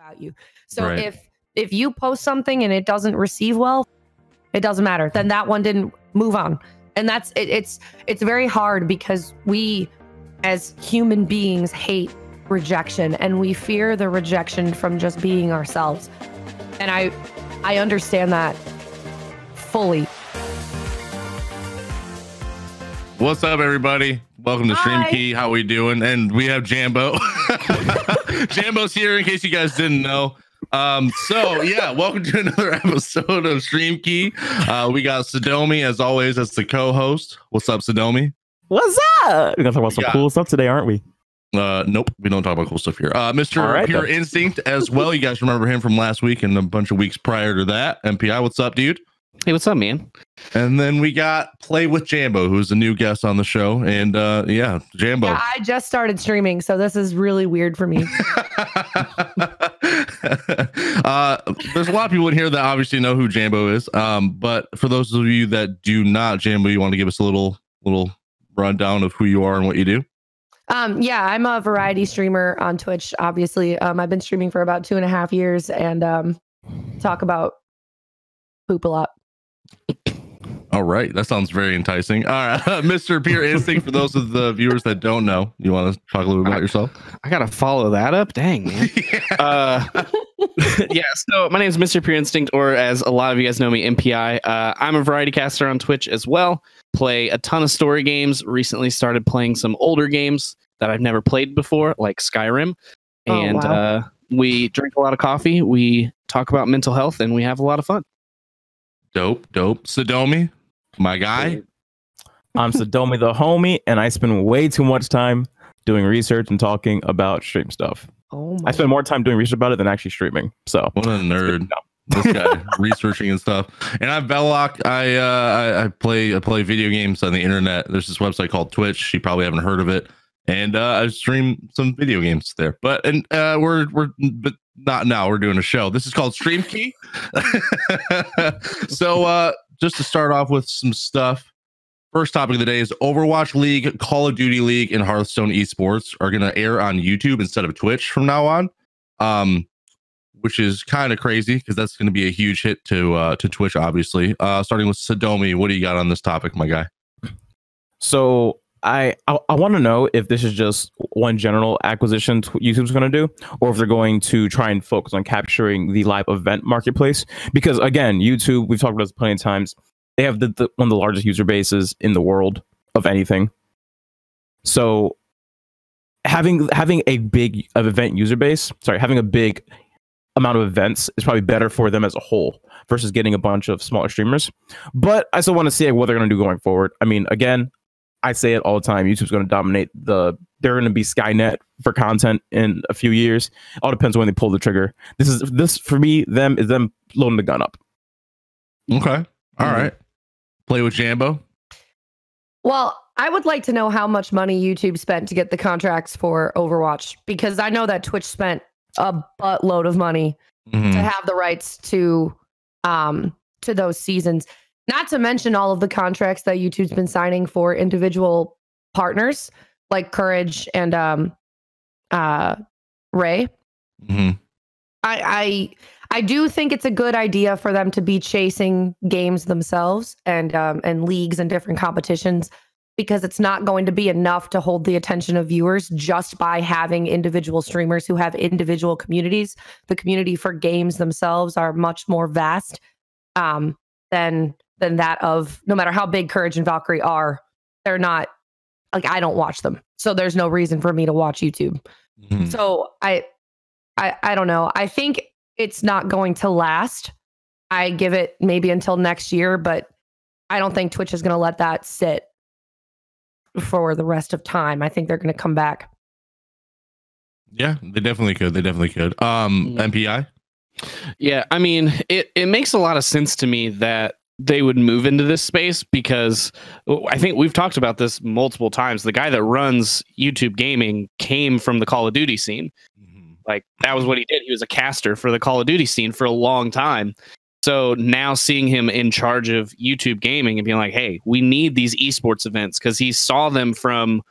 about you. So Right. if if you post something and it doesn't receive well, it doesn't matter. Then that one didn't move on. And that's it, it's it's very hard because we as human beings hate rejection and we fear the rejection from just being ourselves. And I I understand that fully. What's up, everybody? Welcome to Stream Hi. Key. How we doing? And we have Jambo. Jambo's here in case you guys didn't know. Um, so yeah, welcome to another episode of Stream Key. Uh, we got Sadomi as always as the co-host. What's up, Sadomi? What's up? We're gonna talk about some Yeah. cool stuff today, aren't we? Uh, nope, we don't talk about cool stuff here. Uh, Mr. All right, Pure then. Instinct as well. You guys remember him from last week and a bunch of weeks prior to that. MPI, what's up, dude? Hey, what's up, man? And then we got Play with Jambo, who's a new guest on the show. And uh, yeah, Jambo. Yeah, I just started streaming, so this is really weird for me. uh, there's a lot of people in here that obviously know who Jambo is. Um, but for those of you that do not, Jambo, you want to give us a little little rundown of who you are and what you do? Um, yeah, I'm a variety streamer on Twitch. Obviously, um, I've been streaming for about two and a half years and um, talk about poop a lot. All right, that sounds very enticing. All right, Mr. Pure Instinct. For those of the viewers that don't know, you want to talk a little bit about yourself? I gotta follow that up. Dang, man. uh, yeah. So my name is Mr. Pure Instinct, or as a lot of you guys know me, MPI. Uh, I'm a variety caster on Twitch as well. Play a ton of story games. Recently started playing some older games that I've never played before, like Skyrim. Oh, And wow. uh, we drink a lot of coffee. We talk about mental health, and we have a lot of fun. dope, dope. Sadomi, my guy. I'm Sadomi the homie, and I spend way too much time doing research and talking about stream stuff. oh my I spend more time doing research about it than actually streaming. So What a nerd. this guy researching and stuff. And I'm Velokk. I uh I, I play I play video games on the internet. There's this website called Twitch. You probably haven't heard of it. And uh, I stream some video games there. But and uh, we're we're but not now. We're doing a show. This is called Stream Key. so uh just to start off with some stuff. First topic of the day is Overwatch League, Call of Duty League, and Hearthstone Esports are going to air on YouTube instead of Twitch from now on. Um, which is kind of crazy because that's going to be a huge hit to uh, to Twitch, obviously. Uh, starting with Sadomi, what do you got on this topic, my guy? so I I, I want to know if this is just one general acquisition YouTube's going to do, or if they're going to try and focus on capturing the live event marketplace. Because again, YouTube, we've talked about this plenty of times. They have the, the one of the largest user bases in the world of anything. So having having a big of event user base, sorry, having a big amount of events is probably better for them as a whole versus getting a bunch of smaller streamers. But I still want to see what they're going to do going forward. I mean, again, I say it all the time. YouTube's going to dominate the. They're going to be Skynet for content in a few years. All depends when they pull the trigger. This is this for me. Them is them loading the gun up. Okay, all Mhm. right. Play with Jambo. Well, I would like to know how much money YouTube spent to get the contracts for Overwatch because I know that Twitch spent a buttload of money Mhm. to have the rights to um to those seasons. Not to mention all of the contracts that YouTube's been signing for individual partners like Courage and um uh Ray. Mhm. I I I do think it's a good idea for them to be chasing games themselves and um and leagues and different competitions because it's not going to be enough to hold the attention of viewers just by having individual streamers who have individual communities. The community for games themselves are much more vast um than than that of no matter how big Courage and Valkyrae are, they're not like I don't watch them. So there's no reason for me to watch YouTube. Mhm. So I, I, I don't know. I think it's not going to last. I give it maybe until next year, but I don't think Twitch is going to let that sit for the rest of time. I think they're going to come back. Yeah, they definitely could. They definitely could. Um, Yeah. MPI. Yeah, I mean, it it makes a lot of sense to me that they would move into this space because oh, I think we've talked about this multiple times. The guy that runs YouTube gaming came from the Call of Duty scene. Mm-hmm. Like that was what he did. He was a caster for the Call of Duty scene for a long time. So now seeing him in charge of YouTube gaming and being like, "Hey, we need these esports events" because he saw them from,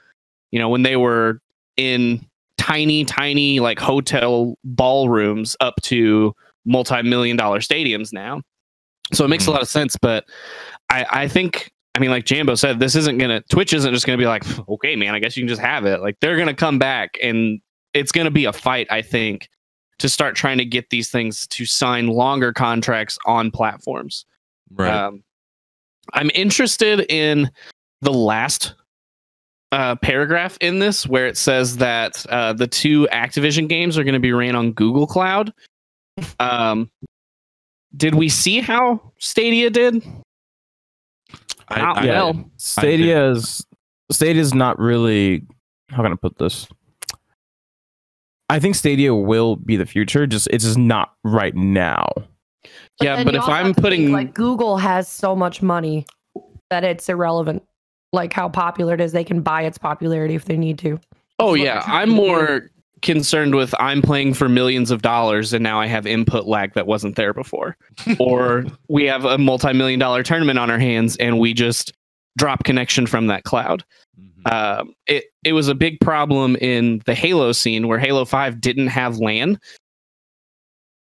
you know, when they were in tiny, tiny like hotel ballrooms up to multi-million dollar stadiums now. So it makes a Mhm. lot of sense. But I, I think I mean, like Jambo said, this isn't gonna Twitch isn't just gonna be like, okay, man, I guess you can just have it. Like they're gonna come back and it's gonna be a fight, I think, to start trying to get these things to sign longer contracts on platforms. Right. Um, I'm interested in the last uh, paragraph in this where it says that uh, the two Activision games are going to be ran on Google Cloud. Um, did we see how Stadia did? I- Not I- well. Stadia is Stadia is not really how can I put this? I think Stadia will be the future. Just it's just not right now. Yeah, but if I'm have to think, putting- like Google has so much money that it's irrelevant. Like how popular it is, they can buy its popularity if they need to. Oh what yeah, I'm more concerned with I'm playing for millions of dollars and now I have input lag that wasn't there before. or we have a multi-million dollar tournament on our hands and we just drop connection from that cloud. Mhm. Um, it it was a big problem in the Halo scene where Halo 5 didn't have LAN.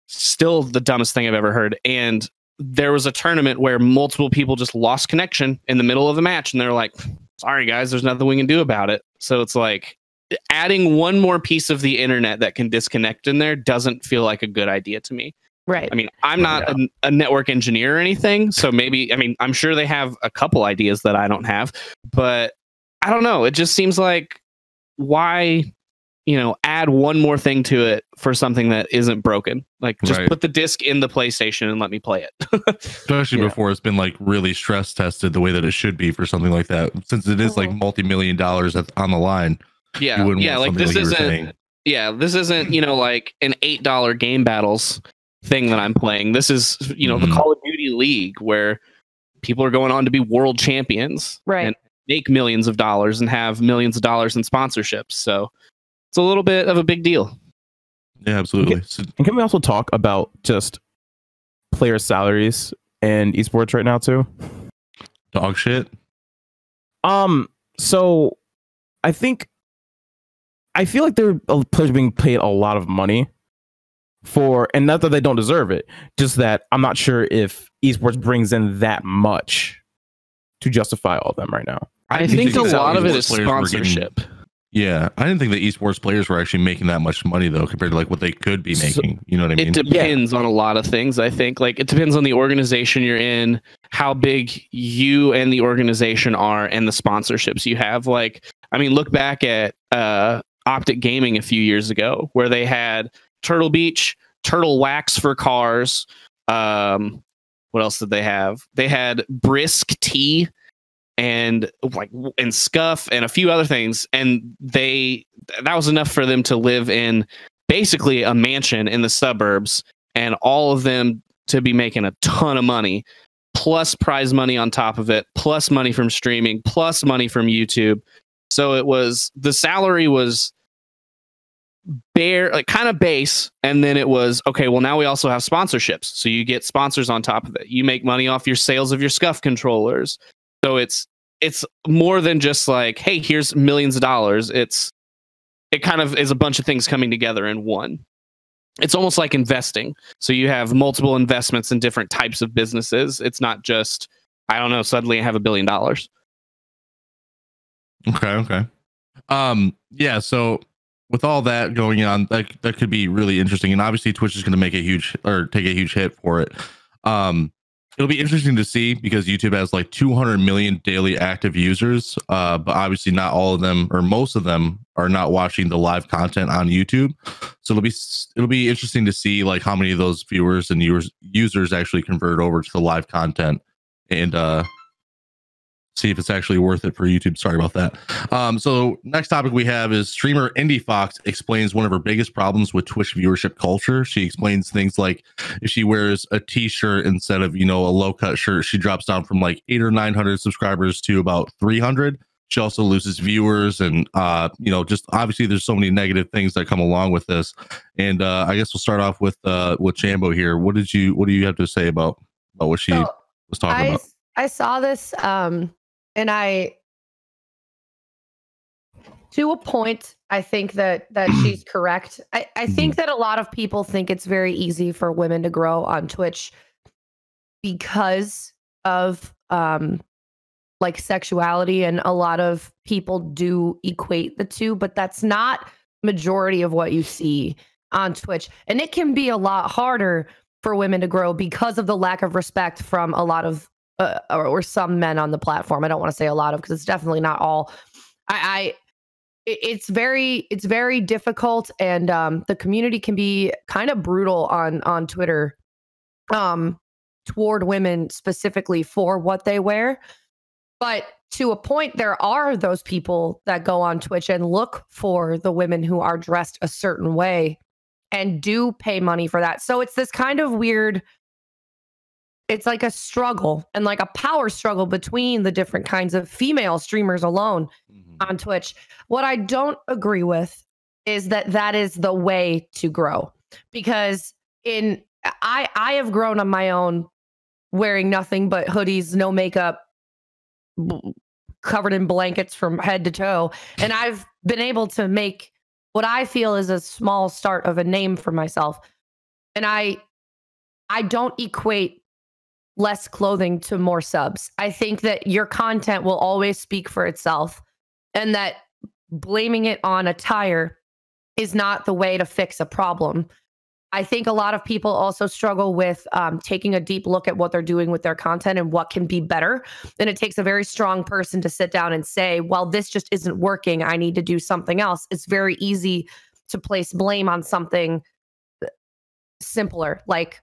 Still the dumbest thing I've ever heard. And there was a tournament where multiple people just lost connection in the middle of the match and they're like, sorry guys, there's nothing we can do about it. So it's like adding one more piece of the internet that can disconnect in there doesn't feel like a good idea to me. Right. I mean, I'm not a, a network engineer or anything, so maybe I mean, I'm sure they have a couple ideas that I don't have, but I don't know. It just seems like why, you know, add one more thing to it for something that isn't broken. Like just Right. put the disc in the PlayStation and let me play it. Especially Yeah. before it's been like really stress tested the way that it should be for something like that. Since it is like Mhm. multi million dollars on the line, yeah, you wouldn't yeah. want Like this like isn't. saying. Yeah, this isn't you know like an eight dollar game battles thing that I'm playing. This is you know Mhm. the Call of Duty League where people are going on to be world champions. Right. And make millions of dollars and have millions of dollars in sponsorships. So it's a little bit of a big deal. Yeah, absolutely. So, And can we also talk about just player salaries and esports right now too? dog shit. Um, so I think I feel like there are players being paid a lot of money for, and not that they don't deserve it, just that I'm not sure if esports brings in that much to justify all of them right now. I, didn't think, a lot of it is esports is players were getting- sponsorship. Yeah, I didn't think the esports players were actually making that much money though, compared to like what they could be So- making. you know what I mean? It depends on a lot of things. I think like it depends on the organization you're in, how big you and the organization are, and the sponsorships you have. Like, I mean, look back at uh, Optic Gaming a few years ago, where they had Turtle Beach, Turtle Wax for cars. Um, what else did they have? They had Brisk Tea and like and Scuff and a few other things, and they that was enough for them to live in basically a mansion in the suburbs and all of them to be making a ton of money plus prize money on top of it plus money from streaming plus money from YouTube so it was the salary was bare like kind of base and then it was okay well now we also have sponsorships so you get sponsors on top of it you make money off your sales of your scuff controllers so it's it's more than just like hey here's millions of dollars it's it kind of is a bunch of things coming together in one. It's almost like investing. So you have multiple investments in different types of businesses. It's not just, I don't know, suddenly I have a billion dollars. Okay, okay. Um, yeah, so with all that going on, that that could be really interesting. And obviously Twitch is gonna make a huge or take a huge hit for it. Um it'll be interesting to see because YouTube has like 200 million daily active users, uh, but obviously not all of them or most of them are not watching the live content on YouTube. So it'll be it'll be interesting to see like how many of those viewers and users users actually convert over to the live content and uh see if it's actually worth it for YouTube. Sorry about that. Um, so next topic we have is streamer Indiefoxx explains one of her biggest problems with Twitch viewership culture. She explains things like if she wears a t-shirt instead of you know a low cut shirt, she drops down from like eight or nine hundred subscribers to about three hundred. She also loses viewers, and uh, you know, just obviously there's so many negative things that come along with this. And uh, I guess we'll start off with uh, with Jambo here. What did you What do you have to say about about what she So, was talking I, about? I saw this um and I to a point, I think that that she's correct. I, I think that a lot of people think it's very easy for women to grow on Twitch because of um like sexuality and a lot of people do equate the two, but that's not majority of what you see on Twitch. And it can be a lot harder for women to grow because of the lack of respect from a lot of uh, or, or some men on the platform. I don't want to say a lot of because it's definitely not all. I, I it's very it's very difficult and um the community can be kind of brutal on on Twitter um toward women specifically for what they wear. But to a point, there are those people that go on Twitch and look for the women who are dressed a certain way and do pay money for that. So it's this kind of weird, it's like a struggle and like a power struggle between the different kinds of female streamers alone mm-hmm. on Twitch. What I don't agree with is that that is the way to grow because in I I have grown on my own wearing nothing but hoodies, no makeup, covered in blankets from head to toe, and I've been able to make what I feel is a small start of a name for myself. And I I don't equate less clothing to more subs. I think that your content will always speak for itself and that blaming it on attire is not the way to fix a problem. I think a lot of people also struggle with um, taking a deep look at what they're doing with their content and what can be better. And it takes a very strong person to sit down and say, well, this just isn't working. I need to do something else. It's very easy to place blame on something uh, simpler, like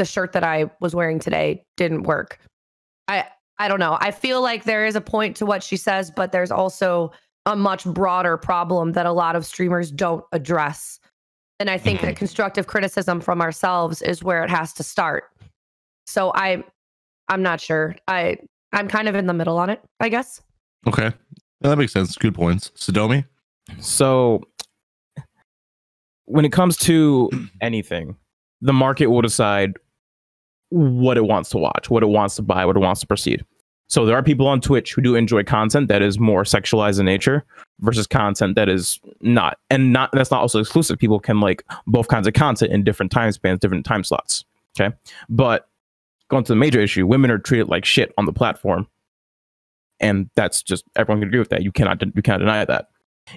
the shirt that I was wearing today didn't work. I I don't know. I feel like there is a point to what she says, but there's also a much broader problem that a lot of streamers don't address. And I think mm-hmm. that constructive criticism from ourselves is where it has to start. So I I'm not sure. I I'm kind of in the middle on it, I guess. Okay. Yeah, that makes sense. Good points. Sadomi? So when it comes to anything, the market will decide what it wants to watch, what it wants to buy, what it wants to proceed. So there are people on Twitch who do enjoy content that is more sexualized in nature versus content that is not. And not that's not also exclusive. People can like both kinds of content in different time spans, different time slots. Okay. But going to the major issue, women are treated like shit on the platform. And that's just everyone can agree with that. You cannot you cannot deny that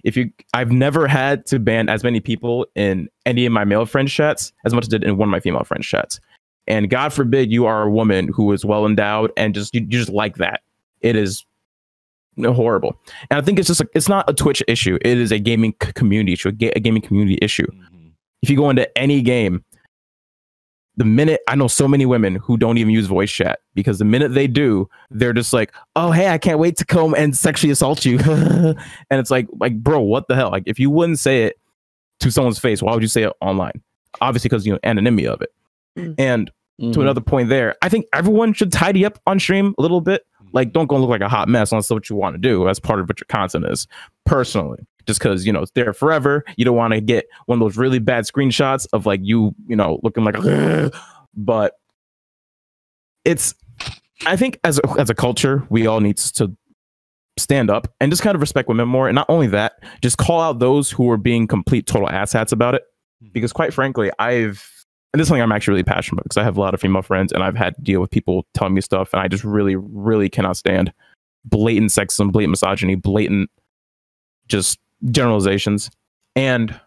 if you I've never had to ban as many people in any of my male friend chats as much as I did in one of my female friend chats. And God forbid you are a woman who is well endowed and just you, you just like that. It is horrible. And I think it's just a, it's not a Twitch issue. It is a gaming community issue, a, ga- a gaming community issue. Mm-hmm. If you go into any game, the minute I know so many women who don't even use voice chat because the minute they do, they're just like, "Oh, hey, I can't wait to come and sexually assault you," and it's like, like, bro, what the hell? Like, if you wouldn't say it to someone's face, why would you say it online? Obviously, because you know anonymity of it. Mm. And Mm-hmm. to another point, there, I think everyone should tidy up on stream a little bit. Like, don't go look like a hot mess unless that's what you want to do. That's part of what your content is. Personally, just because you know it's there forever, you don't want to get one of those really bad screenshots of like you, you know, looking like. but it's, I think as a, as a culture, we all need to stand up and just kind of respect women more. And not only that, just call out those who are being complete total asshats about it. Because quite frankly, I've and this is something I'm actually really passionate about because I have a lot of female friends and I've had to deal with people telling me stuff and I just really, really cannot stand blatant sexism, blatant misogyny, blatant just generalizations. And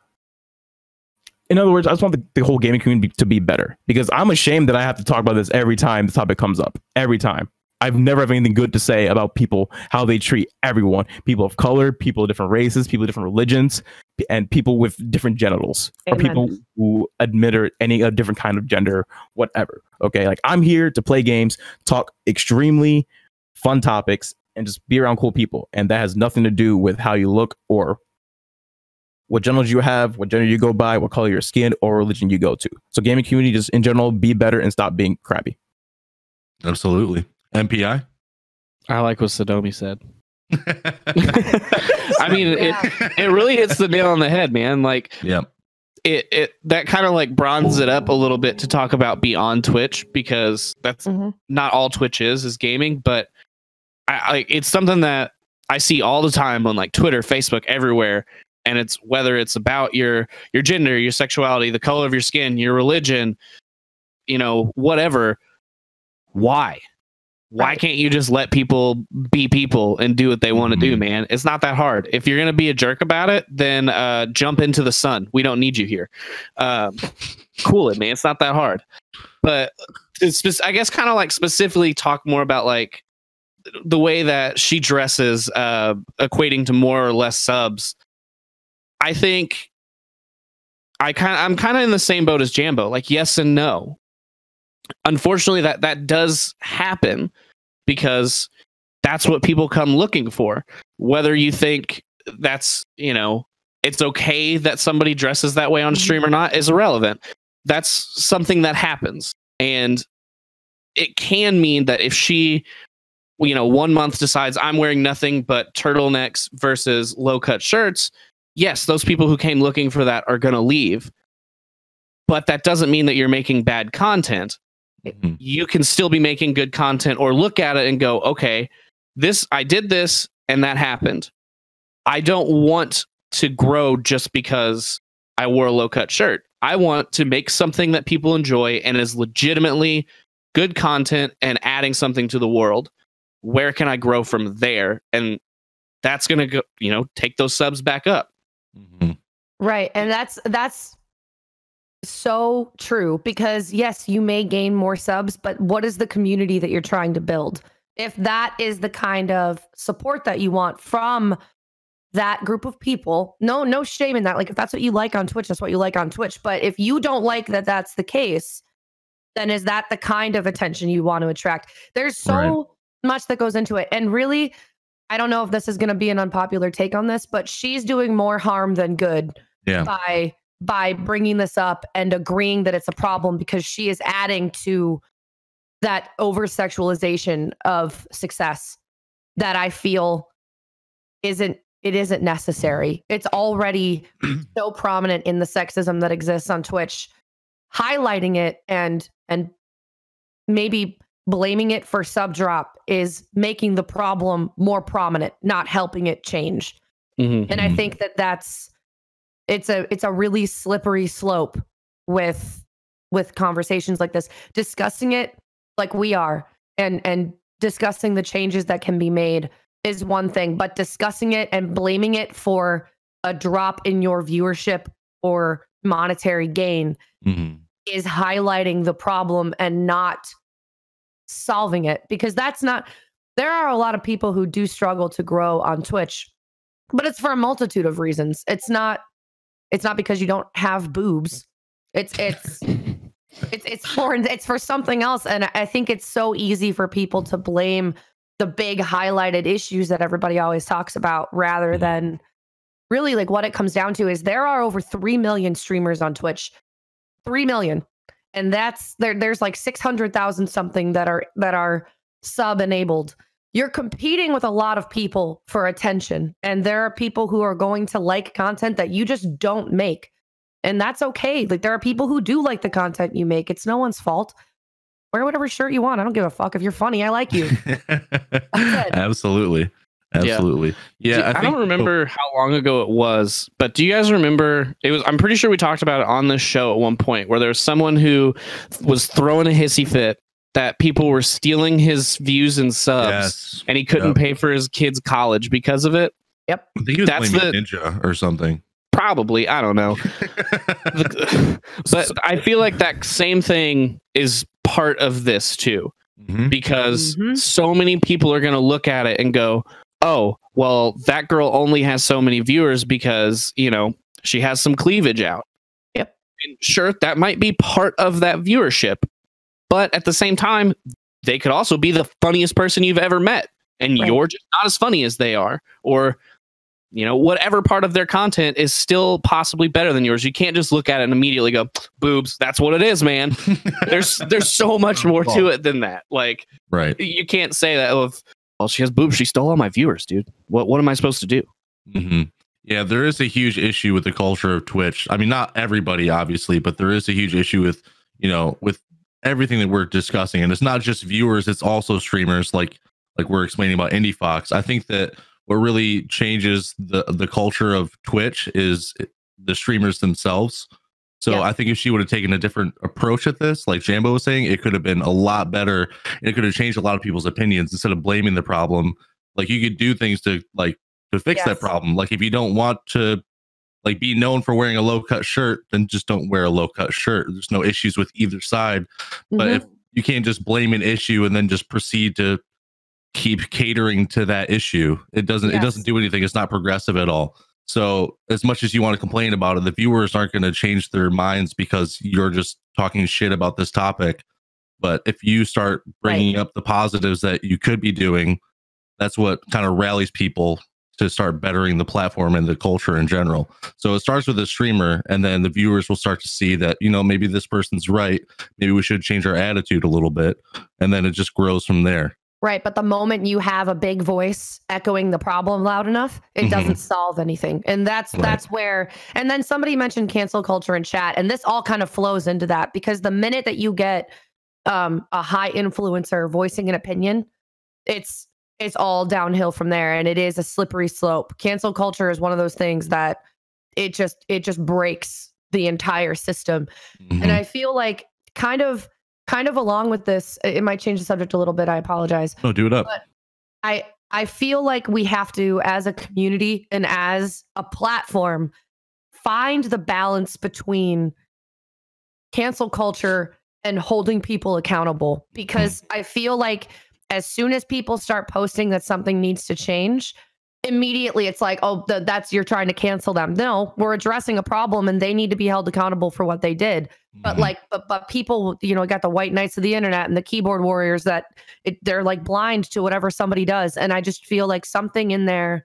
in other words, I just want the, the whole gaming community to be better because I'm ashamed that I have to talk about this every time the topic comes up. Every time. I've never have anything good to say about people, how they treat everyone, people of color, people of different races, people of different religions, and people with different genitals, or people who admit or any a different kind of gender, whatever. Okay, like I'm here to play games, talk extremely fun topics, and just be around cool people, and that has nothing to do with how you look or what genitals you have, what gender you go by, what color your skin, or religion you go to. So gaming community just in general be better and stop being crappy. Absolutely. MPI? I like what Sadomi said. I mean, it, it really hits the nail on the head, man. Like Yep. it, it that kind of like bronzes it up a little bit to talk about beyond Twitch because that's Mhm. not all Twitch is is gaming, but I, I it's something that I see all the time on like Twitter, Facebook, everywhere. And it's whether it's about your your gender, your sexuality, the color of your skin, your religion, you know, whatever. Why? Why Right. can't you just let people be people and do what they want to do, Mhm. man? It's not that hard. If you're gonna be a jerk about it, then uh, jump into the sun. We don't need you here. Um, cool it, man. It's not that hard. But it's just, I guess, kind of like specifically talk more about like the way that she dresses, uh, equating to more or less subs. I think I kind I'm kind of in the same boat as Jambo. Like yes and no. Unfortunately, that that does happen because that's what people come looking for. Whether you think that's you know it's okay that somebody dresses that way on Mhm. stream or not is irrelevant. That's something that happens, and it can mean that if she you know one month decides i'm wearing nothing but turtlenecks versus low cut shirts yes those people who came looking for that are going to leave but that doesn't mean that you're making bad content Mhm. you can still be making good content or look at it and go okay this i did this and that happened i don't want to grow just because i wore a low cut shirt i want to make something that people enjoy and is legitimately good content and adding something to the world where can i grow from there and that's going to go you know take those subs back up Mhm. Right. And that's that's so true because yes, you may gain more subs, but what is the community that you're trying to build? If that is the kind of support that you want from that group of people, no no shame in that. Like if that's what you like on Twitch, that's what you like on Twitch, but if you don't like that that's the case, then is that the kind of attention you want to attract? There's so Right. much that goes into it. And really I don't know if this is going to be an unpopular take on this, but she's doing more harm than good Yeah. by by bringing this up and agreeing that it's a problem because she is adding to that over sexualization of success that I feel isn't it isn't necessary. It's already so prominent in the sexism that exists on Twitch. Highlighting it and and maybe blaming it for sub drop is making the problem more prominent, not helping it change and i Mhm. think that that's it's a it's a really slippery slope with with conversations like this discussing it like we are and and discussing the changes that can be made is one thing but discussing it and blaming it for a drop in your viewership or monetary gain Mhm. is highlighting the problem and not solving it because that's not there are a lot of people who do struggle to grow on Twitch but it's for a multitude of reasons it's not it's not because you don't have boobs. It's it's it's it's for it's for something else. And i think it's so easy for people to blame the big highlighted issues that everybody always talks about rather than really like what it comes down to is there are over 3 million streamers on Twitch. 3 million. And that's there there's like 600,000 something that are that are sub enabled you're competing with a lot of people for attention and there are people who are going to like content that you just don't make and that's okay like there are people who do like the content you make it's no one's fault wear whatever shirt you want i don't give a fuck if you're funny i like you Absolutely. Absolutely. Yeah. Do- I, think- don't remember oh. how long ago it was, but do you guys remember? It was. I'm pretty sure we talked about it on this show at one point, where there was someone who was throwing a hissy fit that people were stealing his views and subs, Yes. and he couldn't Yep. pay for his kids' college because of it. I think he was That's the- Ninja or something. Probably, I don't know. But I feel like that same thing is part of this too. Mhm. because Mhm. so many people are going to look at it and go, "Oh, well, that girl only has so many viewers because you know she has some cleavage out." Yep. And sure, that might be part of that viewership, but at the same time, they could also be the funniest person you've ever met, and Right. you're just not as funny as they are, or you know, whatever part of their content is still possibly better than yours. You can't just look at it and immediately go, "Boobs." That's what it is, man there's there's so much more to it than that. Like right. you can't say that. Oh, well, she has boobs. She stole all my viewers, dude. What what am I supposed to do? hmm Yeah, there is a huge issue with the culture of Twitch. I mean, not everybody, obviously, but there is a huge issue with, you know, with everything that we're discussing. And it's not just viewers, it's also streamers like like we're explaining about Indiefoxx. I think that what really changes the the culture of Twitch is the streamers themselves. So Yeah. I think if she would have taken a different approach at this, like Jambo was saying, it could have been a lot better. And it could have changed a lot of people's opinions instead of blaming the problem. Like you could do things to like to fix that problem. Like if you don't want to like be known for wearing a low cut shirt, then just don't wear a low cut shirt. There's no issues with either side. But Mhm. if you can't just blame an issue and then just proceed to keep catering to that issue, it doesn't it doesn't do anything. It's not progressive at all. So as much as you want to complain about it, the viewers aren't going to change their minds because you're just talking shit about this topic. But if you start bringing up the positives that you could be doing, that's what kind of rallies people to start bettering the platform and the culture in general. So it starts with the streamer, and then the viewers will start to see that, you know, maybe this person's right. Maybe we should change our attitude a little bit. And then it just grows from there. Right. But the moment you have a big voice echoing the problem loud enough, it Mhm. doesn't solve anything. And that's Right. that's where and then somebody mentioned cancel culture in chat. And this all kind of flows into that because the minute that you get um a high influencer voicing an opinion, it's it's all downhill from there. And it is a slippery slope. Cancel culture is one of those things that it just it just breaks the entire system. Mhm. And I feel like kind of kind of along with this, it might change the subject a little bit. I apologize. no, do it up. But- I I feel like we have to, as a community and as a platform, find the balance between cancel culture and holding people accountable. Because I feel like as soon as people start posting that something needs to change, immediately it's like, oh, th- that's you're trying to cancel them. No, we're addressing a problem and they need to be held accountable for what they did but Mhm. like but but people you know got the white knights of the internet and the keyboard warriors that it, they're like blind to whatever somebody does and i just feel like something in there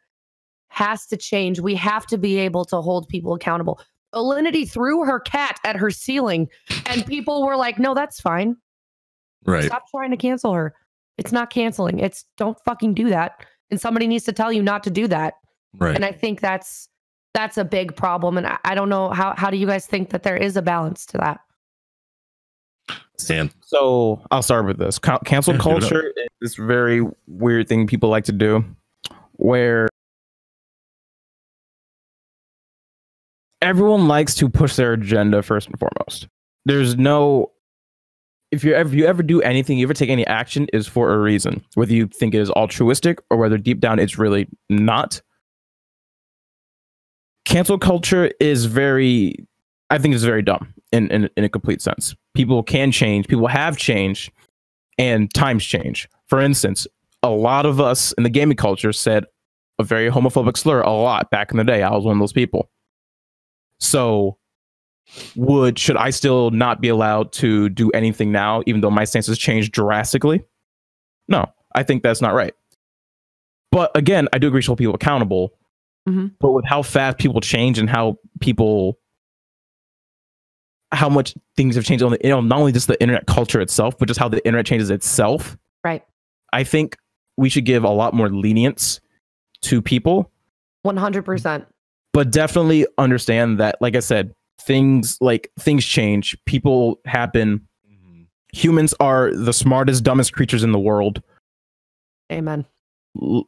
has to change we have to be able to hold people accountable alinity threw her cat at her ceiling and people were like no that's fine right. stop trying to cancel her it's not canceling it's don't fucking do that and somebody needs to tell you not to do that Right. and i think that's that's a big problem and I, I don't know how how do you guys think that there is a balance to that Stan. So I'll start with this. Ca- cancel Yeah, do it up. culture is this very weird thing people like to do, where everyone likes to push their agenda first and foremost. There's no if you ever you ever do anything, you ever take any action is for a reason, whether you think it is altruistic or whether deep down it's really not. Cancel culture is very I think it's very dumb in, in in a complete sense. People can change, people have changed, and times change. For instance, a lot of us in the gaming culture said a very homophobic slur a lot back in the day. I was one of those people. So would should I still not be allowed to do anything now, even though my stance has changed drastically? No, I think that's not right. But again, I do agree to hold people accountable. Mhm. But with how fast people change and how people how much things have changed on the you know not only just the internet culture itself, but just how the internet changes itself. Right. I think we should give a lot more lenience to people, 100% but definitely understand that, like I said, things like things change, people happen. Mm-hmm. Humans are the smartest, dumbest creatures in the world. amen L-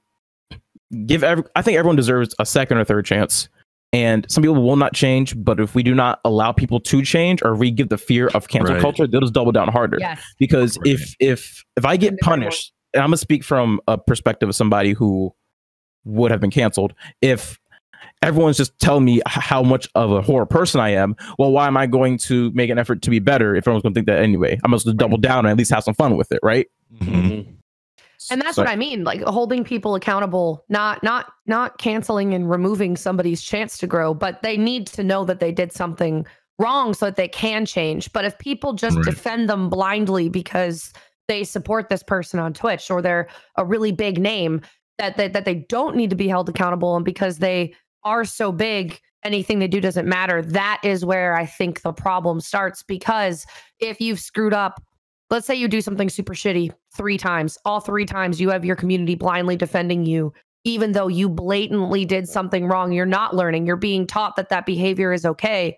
Give every, I think everyone deserves a second or third chance. And some people will not change, but if we do not allow people to change or we give the fear of cancel Right. culture, they'll just double down harder. yes because Right. if if if I get And punished, and I'm gonna speak from a perspective of somebody who would have been canceled. If everyone's just telling me how much of a horror person I am, well, why am I going to make an effort to be better if everyone's gonna think that anyway? I'm supposed to double down and at least have some fun with it, right? Mhm. and that's So- what i mean like holding people accountable not not not canceling and removing somebody's chance to grow but they need to know that they did something wrong so that they can change but if people just Right. defend them blindly because they support this person on twitch or they're a really big name that that, that they don't need to be held accountable and because they are so big anything they do doesn't matter. That is where i think the problem starts because if you've screwed up let's say you do something super shitty three times all three times you have your community blindly defending you even though you blatantly did something wrong you're not learning you're being taught that that behavior is okay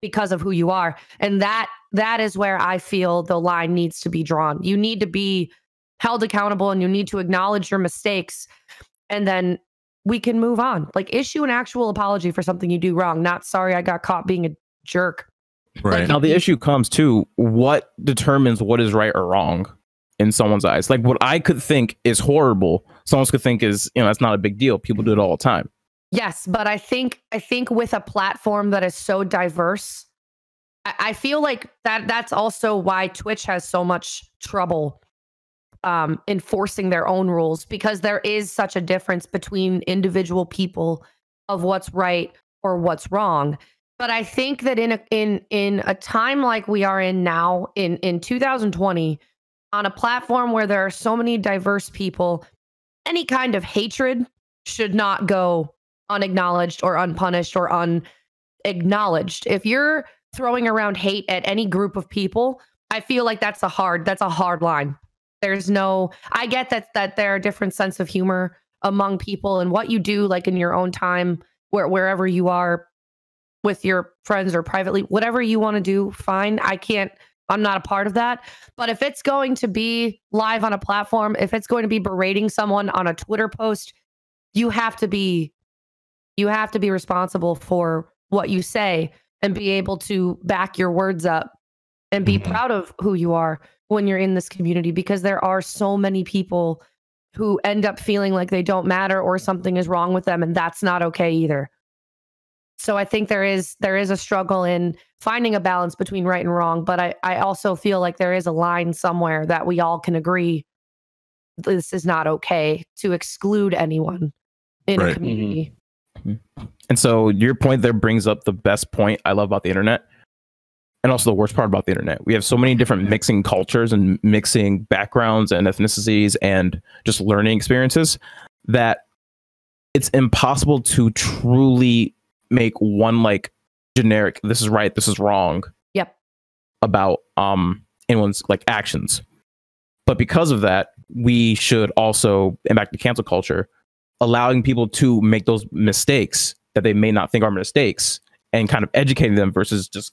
because of who you are. And that that is where i feel the line needs to be drawn. You need to be held accountable and you need to acknowledge your mistakes and then we can move on. Like issue an actual apology for something you do wrong. Not sorry I got caught being a jerk. Right. Now the issue comes to what determines what is right or wrong in someone's eyes. Like what I could think is horrible, someone could think is, you know, that's not a big deal. People do it all the time. Yes, but I think I think with a platform that is so diverse, I, I feel like that that's also why Twitch has so much trouble um, enforcing their own rules because there is such a difference between individual people of what's right or what's wrong. But I think that in a in in a time like we are in now, in in 2020, on a platform where there are so many diverse people, any kind of hatred should not go unacknowledged or unpunished or unacknowledged. If you're throwing around hate at any group of people, I feel like that's a hard that's a hard line. There's no I get that that there are different sense of humor among people and what you do like in your own time where wherever you are with your friends or privately whatever you want to do fine. I can't I'm not a part of that. But if it's going to be live on a platform, if it's going to be berating someone on a Twitter post, you have to be you have to be responsible for what you say and be able to back your words up and be Mhm. proud of who you are when you're in this community because there are so many people who end up feeling like they don't matter or something is wrong with them and that's not okay either. So I think there is there is a struggle in finding a balance between right and wrong, but I I also feel like there is a line somewhere that we all can agree this is not okay to exclude anyone in Right. a community. And so your point there brings up the best point I love about the internet. And also the worst part about the internet. We have so many different mixing cultures and mixing backgrounds and ethnicities and just learning experiences that it's impossible to truly make one like generic this is right, this is wrong Yep. about um anyone's like actions. But because of that, we should also, and back to cancel culture, allowing people to make those mistakes that they may not think are mistakes and kind of educating them versus just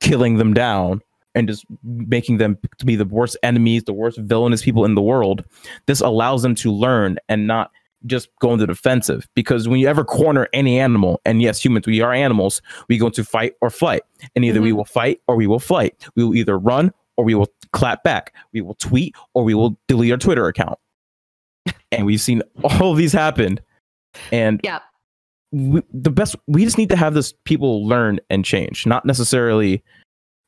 killing them down and just making them to be the worst enemies, the worst villainous people in the world. This allows them to learn and not just go into defensive because when you ever corner any animal, and yes, humans, we are animals, we go into fight or flight. And either we Mhm. will fight or we will flight. We will either run or we will clap back. We will tweet or we will delete our Twitter account. and we've seen all of these happen. And Yeah. We, the best, we just need to have this people learn and change, not necessarily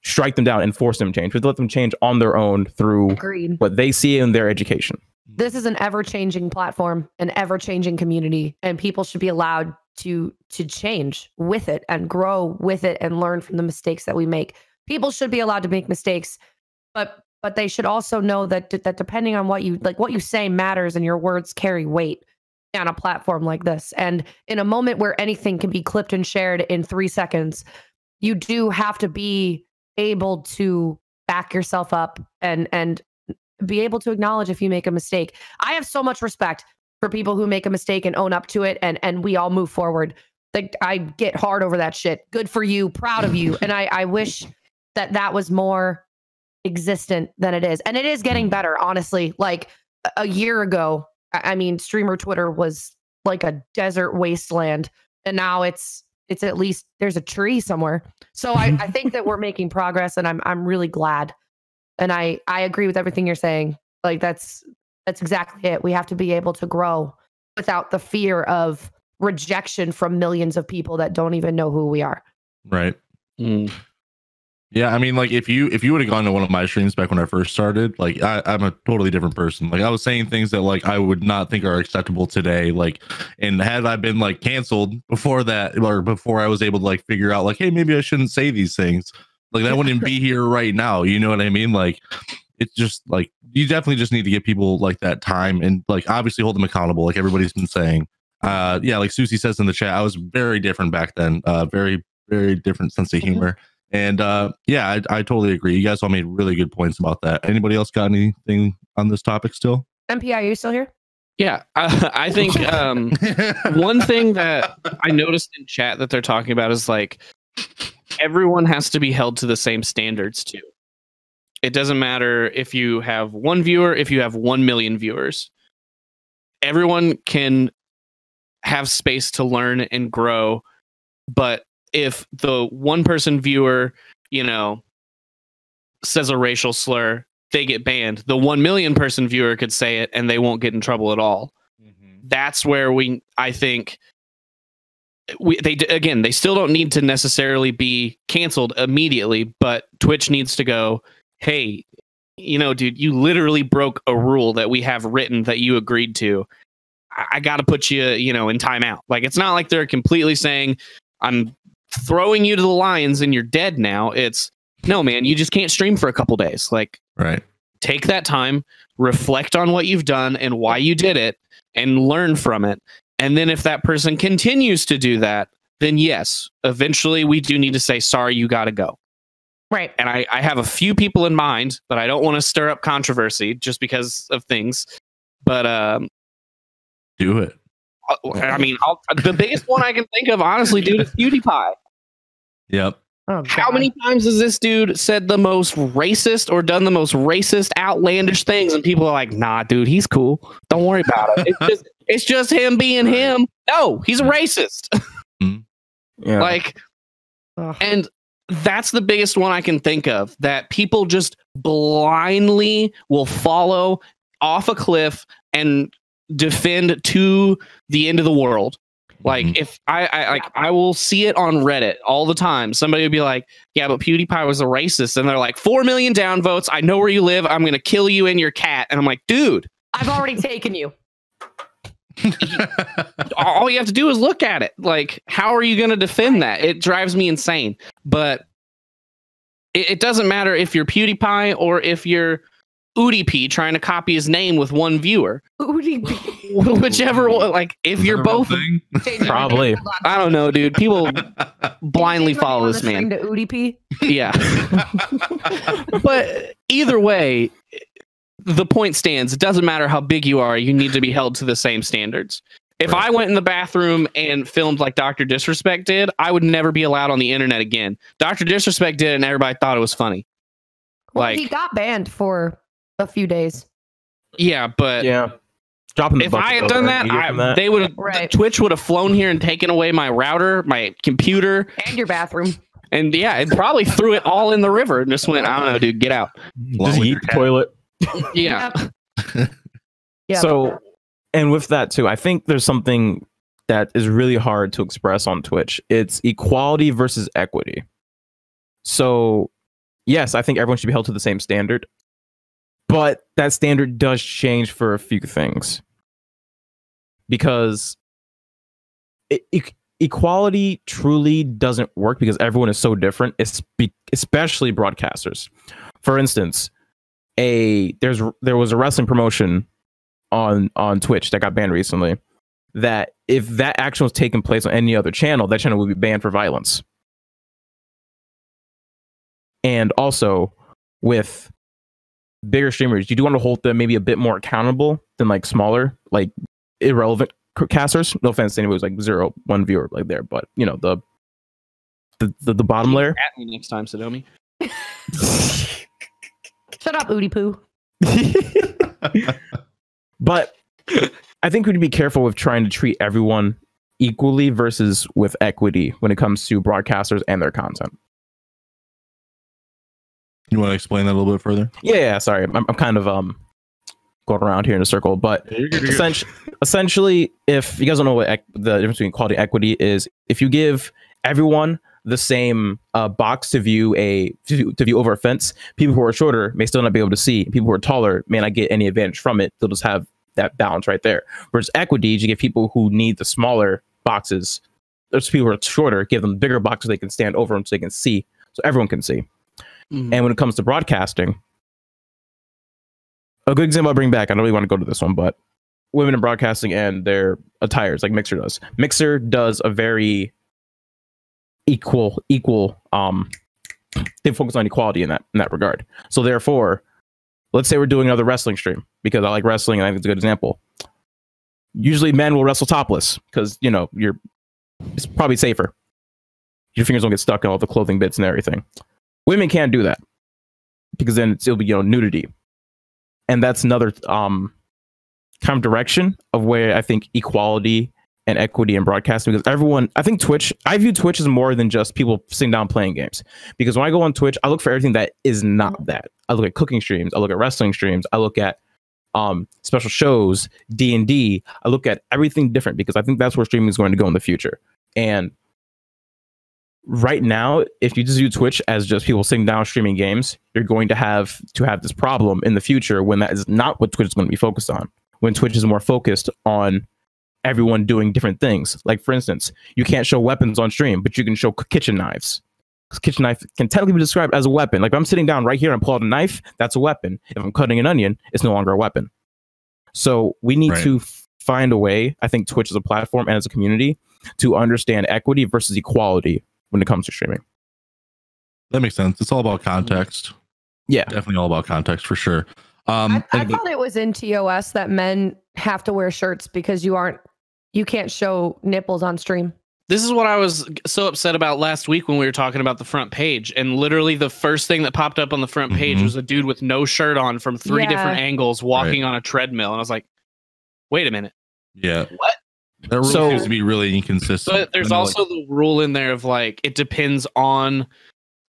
strike them down and force them to change. To let them change on their own through Agreed. what they see in their education. This is an ever-changing platform, an ever-changing community, and people should be allowed to to change with it and grow with it and learn from the mistakes that we make. People should be allowed to make mistakes, but but they should also know that that depending on what you like what you say matters and your words carry weight on a platform like this. And in a moment where anything can be clipped and shared in 3 seconds, you do have to be able to back yourself up and and be able to acknowledge if you make a mistake. I have so much respect for people who make a mistake and own up to it and and we all move forward. Like I get hard over that shit. Good for you, proud of you. And I I wish that that was more existent than it is. And it is getting better, honestly. Like a year ago, I I mean, streamer Twitter was like a desert wasteland and now it's it's at least there's a tree somewhere. So I, I think that we're making progress and I'm I'm really glad and i i agree with everything you're saying like that's that's exactly it we have to be able to grow without the fear of rejection from millions of people that don't even know who we are Right. Mm. Yeah, I mean, like if you if you would have gone to one of my streams back when I first started, like I, I'm a totally different person. Like I was saying things that like I would not think are acceptable today. Like, and had I been like canceled before that, or before I was able to like figure out like, hey, maybe I shouldn't say these things. Like I wouldn't be here right now. You know what I mean? Like, it's just like you definitely just need to give people like that time and like obviously hold them accountable, like everybody's been saying. Uh, yeah, like Susie says in the chat, I was very different back then. Uh, very very different sense of Mhm. humor. And uh, yeah, I, I totally agree. You guys all made really good points about that. Anybody else got anything on this topic still? mpi are you still here Yeah, I, I think um, one thing that I noticed in chat that they're talking about is like everyone has to be held to the same standards too. It doesn't matter if you have one viewer, if you have 1 million viewers. Everyone can have space to learn and grow. But if the one person viewer, you know, says a racial slur, they get banned. The 1 million person viewer could say it and they won't get in trouble at all. Mm-hmm. That's where we, I think, we they again they still don't need to necessarily be canceled immediately, but Twitch needs to go. Hey, you know, dude, you literally broke a rule that we have written that you agreed to. I, I got to put you, you know, in timeout. Like it's not like they're completely saying I'm throwing you to the lions and you're dead now. It's no, man, you just can't stream for a couple days. Like Right. take that time, reflect on what you've done and why you did it, and learn from it. And then if that person continues to do that, then yes, eventually we do need to say, sorry, you got to go. Right. And I, I have a few people in mind, but I don't want to stir up controversy just because of things. But um, Do it. I mean, I'll, the biggest one I can think of, honestly, dude, is PewDiePie. Yep. Oh, How many times has this dude said the most racist or done the most racist, outlandish things, and people are like, "Nah, dude, he's cool. Don't worry about it. It's just, it's just him being him." No, he's a racist. Mm-hmm. Yeah. like, Ugh. and that's the biggest one I can think of that people just blindly will follow off a cliff and defend to the end of the world. Like Mhm. if I, I like I will see it on Reddit all the time. Somebody would be like, "Yeah, but PewDiePie was a racist," and they're like, four million downvotes. I know where you live. I'm gonna kill you and your cat." And I'm like, "Dude, I've already taken you. all you have to do is look at it. Like, how are you gonna defend that? It drives me insane." But it, it doesn't matter if you're PewDiePie or if you're UDP trying to copy his name with one viewer. Ooh, Whichever one, like if Is you're that a real both. Probably. I don't know, dude. People blindly follow this man. To UDP. Yeah. but either way, the point stands. It doesn't matter how big you are, you need to be held to the same standards. If I went in the bathroom and filmed like Dr. Disrespect did, I would never be allowed on the internet again. Dr. Disrespect did, and everybody thought it was funny. Well, Like- he got banned for a few days. Yeah, but yeah. Dropping the if I had done that, I, that? they would have. Right. Twitch would have flown here and taken away my router, my computer, And your bathroom. and yeah, it probably threw it all in the river and just went. I don't know, dude, get out. Along just with eat the toilet. Yeah. Yeah. So, and with that too, I think there's something that is really hard to express on Twitch. It's equality versus equity. So, yes, I think everyone should be held to the same standard, but that standard does change for a few things because equality truly doesn't work because everyone is so different, especially broadcasters. For instance, a there's there was a wrestling promotion on on Twitch that got banned recently. That if that action was taking place on any other channel, that channel would be banned for violence. And also with bigger streamers, you do want to hold them maybe a bit more accountable than like smaller, like irrelevant casters. No offense to anyone who's like zero, one viewer like there, but you know the the the, the bottom layer. At me next time, Sadomi. Shut up, Udi Poo. but I think we'd be careful with trying to treat everyone equally versus with equity when it comes to broadcasters and their content. You want to explain that a little bit further? Yeah, yeah sorry, I'm, I'm kind of um going around here in a circle, but essentially, essentially, if you guys don't know what ec- the difference between quality and equity is, if you give everyone the same uh, box to view a to view, to view over a fence, people who are shorter may still not be able to see. People who are taller may not get any advantage from it. They'll just have that balance right there. Whereas equity, you give people who need the smaller boxes, those people who are shorter, give them bigger boxes they can stand over them so they can see, so everyone can see. Mhm. And when it comes to broadcasting, a good example I bring back, I don't really want to go to this one, but women in broadcasting and their attires, like Mixer does. Mixer does a very equal, equal, um, they focus on equality in that in that regard. So therefore, let's say we're doing another wrestling stream because I like wrestling and I think it's a good example. Usually men will wrestle topless because you know you're it's probably safer. Your fingers don't get stuck in all the clothing bits and everything. Women can't do that because then it'll be you know nudity, and that's another um kind of direction of where I think equality and equity in broadcasting because everyone I think Twitch I view Twitch as more than just people sitting down playing games. Because when I go on Twitch, I look for everything that is not that. I look at cooking streams, I look at wrestling streams, I look at um special shows, D&D, I look at everything different because I think that's where streaming is going to go in the future. And right now, if you just view Twitch as just people sitting down streaming games, you're going to have to have this problem in the future when that is not what Twitch is going to be focused on. When Twitch is more focused on everyone doing different things. Like for instance, you can't show weapons on stream, but you can show kitchen knives. Kitchen knife can technically be described as a weapon. Like if I'm sitting down right here and pull out a knife, that's a weapon. If I'm cutting an onion, it's no longer a weapon. So we need Right. to find a way. I think Twitch as a platform and as a community to understand equity versus equality when it comes to streaming. That makes sense. It's all about context. Yeah. Definitely all about context for sure. Um, I, I and- thought it was in TOS that men have to wear shirts because you aren't you can't show nipples on stream. This is what I was so upset about last week when we were talking about the front page. And literally, the first thing that popped up on the front page Mhm. was a dude with no shirt on from three Yeah. different angles walking on a treadmill. And I was like, wait a minute. yeah. What? That rule So- seems to be really inconsistent. But there's And, like, also the rule in there of like, it depends on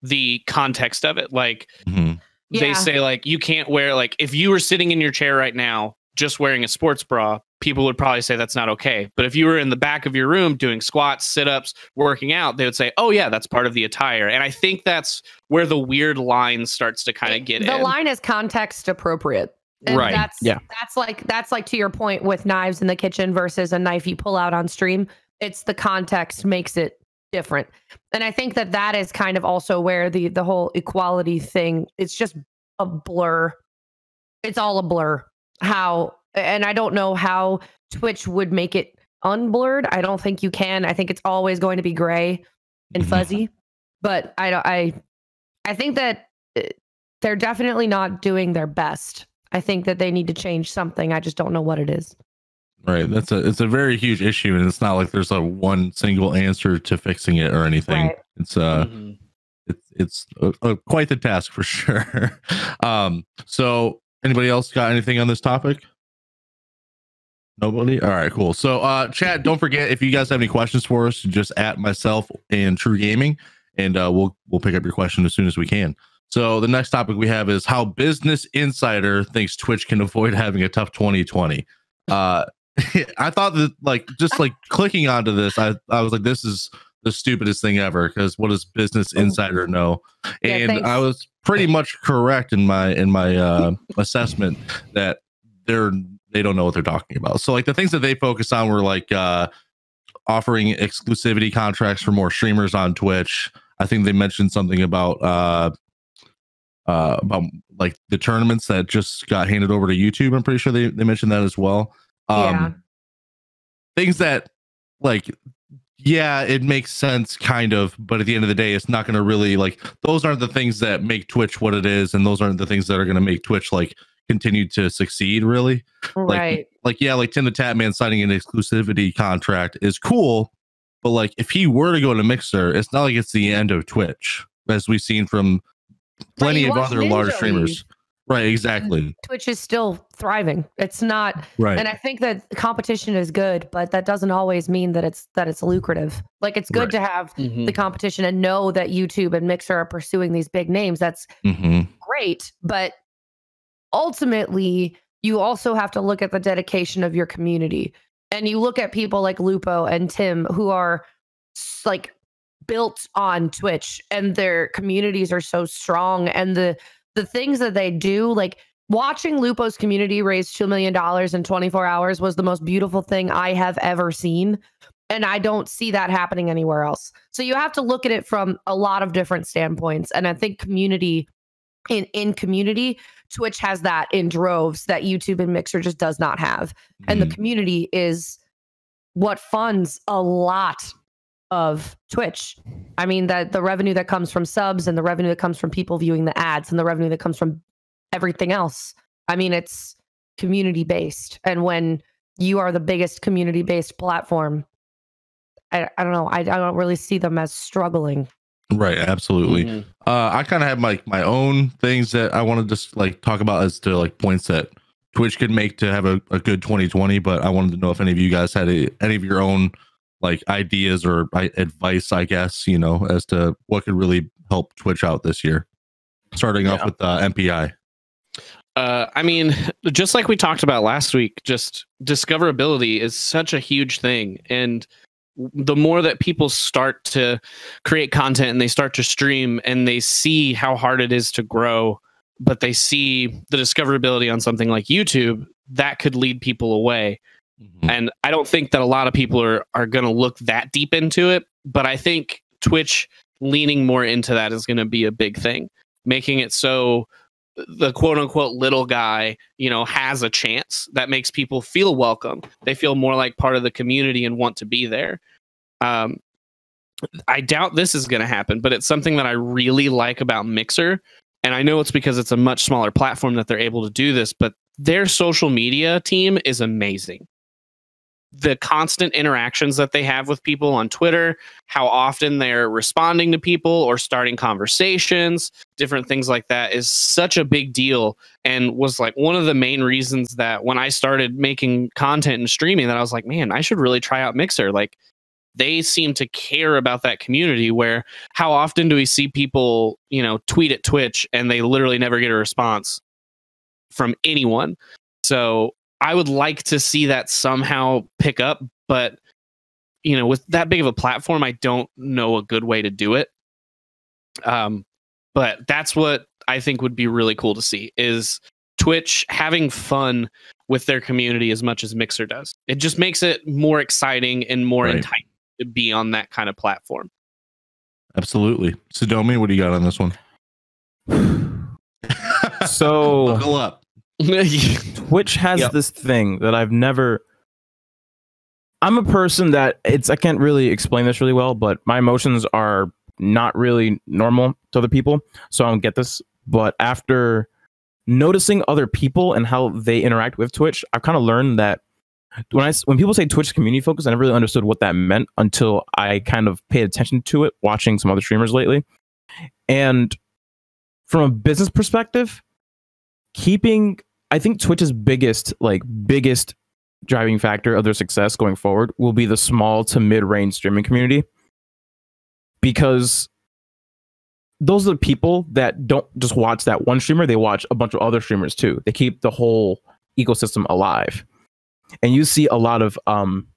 the context of it. Like, mhm. they Yeah. say, like, you can't wear, like, if you were sitting in your chair right now just wearing a sports bra, people would probably say that's not okay. But if you were in the back of your room doing squats, sit ups, working out, they would say, oh, yeah, that's part of the attire. And I think that's where the weird line starts to kind of get in. the in. line is context appropriate. And Right. That's Yeah. That's like that's like to your point with knives in the kitchen versus a knife you pull out on stream. It's the context makes it different. And I think that that is kind of also where the the whole equality thing it's just a blur. It's all a blur. How and I don't know how Twitch would make it unblurred. I don't think you can. I think it's always going to be gray and Mhm. fuzzy. But I don't I I think that uh, they're definitely not doing their best. I think that they need to change something. I just don't know what it is. Right. That's a it's a very huge issue, and it's not like there's a one single answer to fixing it or anything. Right. It's uh Mhm. it's it's uh uh quite the task for sure. um. So anybody else got anything on this topic? Nobody. All right. Cool. So uh, chat. Don't forget if you guys have any questions for us, just at myself and TRUgaming, and uh, we'll we'll pick up your question as soon as we can. So the next topic we have is how Business Insider thinks Twitch can avoid having a tough 2020. Uh, I thought that like just like clicking onto this, I I was like, this is the stupidest thing ever because what does Business Insider know? Yeah, And thanks. I was pretty much correct in my in my uh, assessment that they're they don't know what they're talking about. So like the things that they focus on were like uh, offering exclusivity contracts for more streamers on Twitch. I think they mentioned something about uh, uh, about like the tournaments that just got handed over to YouTube. I'm pretty sure they, they mentioned that as well. Um, Yeah. Things that like, yeah, it makes sense kind of, but at the end of the day, it's not going to really like those aren't the things that make Twitch what it is, and those aren't the things that are going to make Twitch like continue to succeed. Really, like, right. like yeah, like TimTheTatman signing an exclusivity contract is cool, but like if he were to go to Mixer, it's not like it's the end of Twitch, as we've seen from plenty of watch other large streamers. League. Right, exactly. Twitch is still thriving. It's not Right. and I think that competition is good, but that doesn't always mean that it's that it's lucrative. Like it's good Right. to have Mhm. the competition and know that YouTube and Mixer are pursuing these big names. That's hmm great, but ultimately you also have to look at the dedication of your community. And you look at people like Lupo and Tim who are like built on Twitch and their communities are so strong and the the things that they do like watching Lupo's community raise 2 million dollars in 24 hours was the most beautiful thing I have ever seen and I don't see that happening anywhere else. So you have to look at it from a lot of different standpoints and I think community in in community Twitch has that in droves that YouTube and Mixer just does not have and Mm-hmm. the community is what funds a lot of Twitch. I mean that the revenue that comes from subs and the revenue that comes from people viewing the ads and the revenue that comes from everything else. I mean it's community based and when you are the biggest community based platform I, I don't know I, I don't really see them as struggling. right, absolutely. Mhm. Uh, I kind of have my my own things that I want to just like talk about as to like points that Twitch could make to have a, a good 2020. But I wanted to know if any of you guys had a, any of your own like ideas or advice, I guess, you know, as to what could really help Twitch out this year. Starting off Yeah. with uh, MPI. Uh, I mean, just like we talked about last week, just discoverability is such a huge thing. And the more that people start to create content and they start to stream and they see how hard it is to grow, but they see the discoverability on something like YouTube, that could lead people away. And I don't think that a lot of people are, are going to look that deep into it. But I think Twitch leaning more into that is going to be a big thing, making it so the quote unquote little guy, you know, has a chance that makes people feel welcome. They feel more like part of the community and want to be there. Um, I doubt this is going to happen, but it's something that I really like about Mixer. And I know it's because it's a much smaller platform that they're able to do this, but their social media team is amazing. The constant interactions that they have with people on Twitter, how often they're responding to people or starting conversations, different things like that is such a big deal and was like one of the main reasons that when I started making content and streaming that I was like, man, I should really try out Mixer. Like they seem to care about that community where how often do we see people, you know, tweet at Twitch and they literally never get a response from anyone. So I would like to see that somehow pick up, but you know, with that big of a platform, I don't know a good way to do it. Um, but that's what I think would be really cool to see is Twitch having fun with their community as much as Mixer does. It just makes it more exciting and more Right. enticing to be on that kind of platform. Absolutely. Sadomi, what do you got on this one? So Buckle up. Twitch has Yep. this thing that I've never. I'm a person that it's I can't really explain this really well, but my emotions are not really normal to other people, so I don't get this. But after noticing other people and how they interact with Twitch, I've kind of learned that when I when people say Twitch community focused, I never really understood what that meant until I kind of paid attention to it watching some other streamers lately. And from a business perspective, keeping I think Twitch's biggest like biggest driving factor of their success going forward will be the small to mid-range streaming community. Because those are the people that don't just watch that one streamer they watch a bunch of other streamers too. They keep the whole ecosystem alive. And you see a lot of um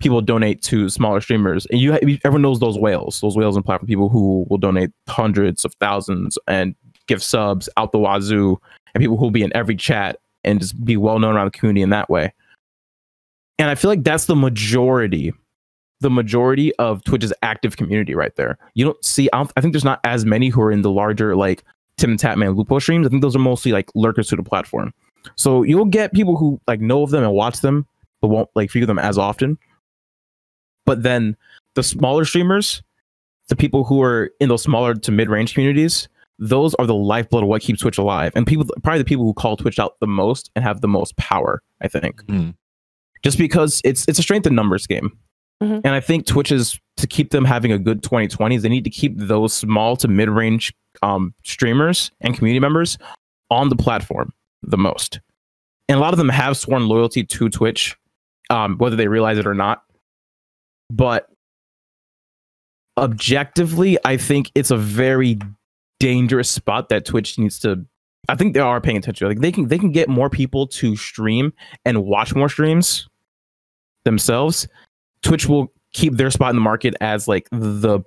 people donate to smaller streamers. And you everyone knows those whales those whales and platform people who will donate hundreds of thousands and give subs out the wazoo and people who will be in every chat and just be well known around the community in that way. And I feel like that's the majority, the majority of Twitch's active community right there. You don't see, I, don't, I think there's not as many who are in the larger like Tim and Tatman Lupo streams. I think those are mostly like lurkers to the platform. So you'll get people who like know of them and watch them, but won't like view them as often. But then the smaller streamers, the people who are in those smaller to mid range communities, those are the lifeblood of what keeps Twitch alive. And people, probably the people who call Twitch out the most and have the most power, I think. Hmm. Just because it's it's a strength in numbers game. Mhm. And I think Twitch is to keep them having a good 2020s, they need to keep those small to mid range um, streamers and community members on the platform the most. And a lot of them have sworn loyalty to Twitch, um, whether they realize it or not. But objectively, I think it's a very dangerous spot that Twitch needs to. I think they are paying attention. Like they can they can get more people to stream and watch more streams themselves. Twitch will keep their spot in the market as like the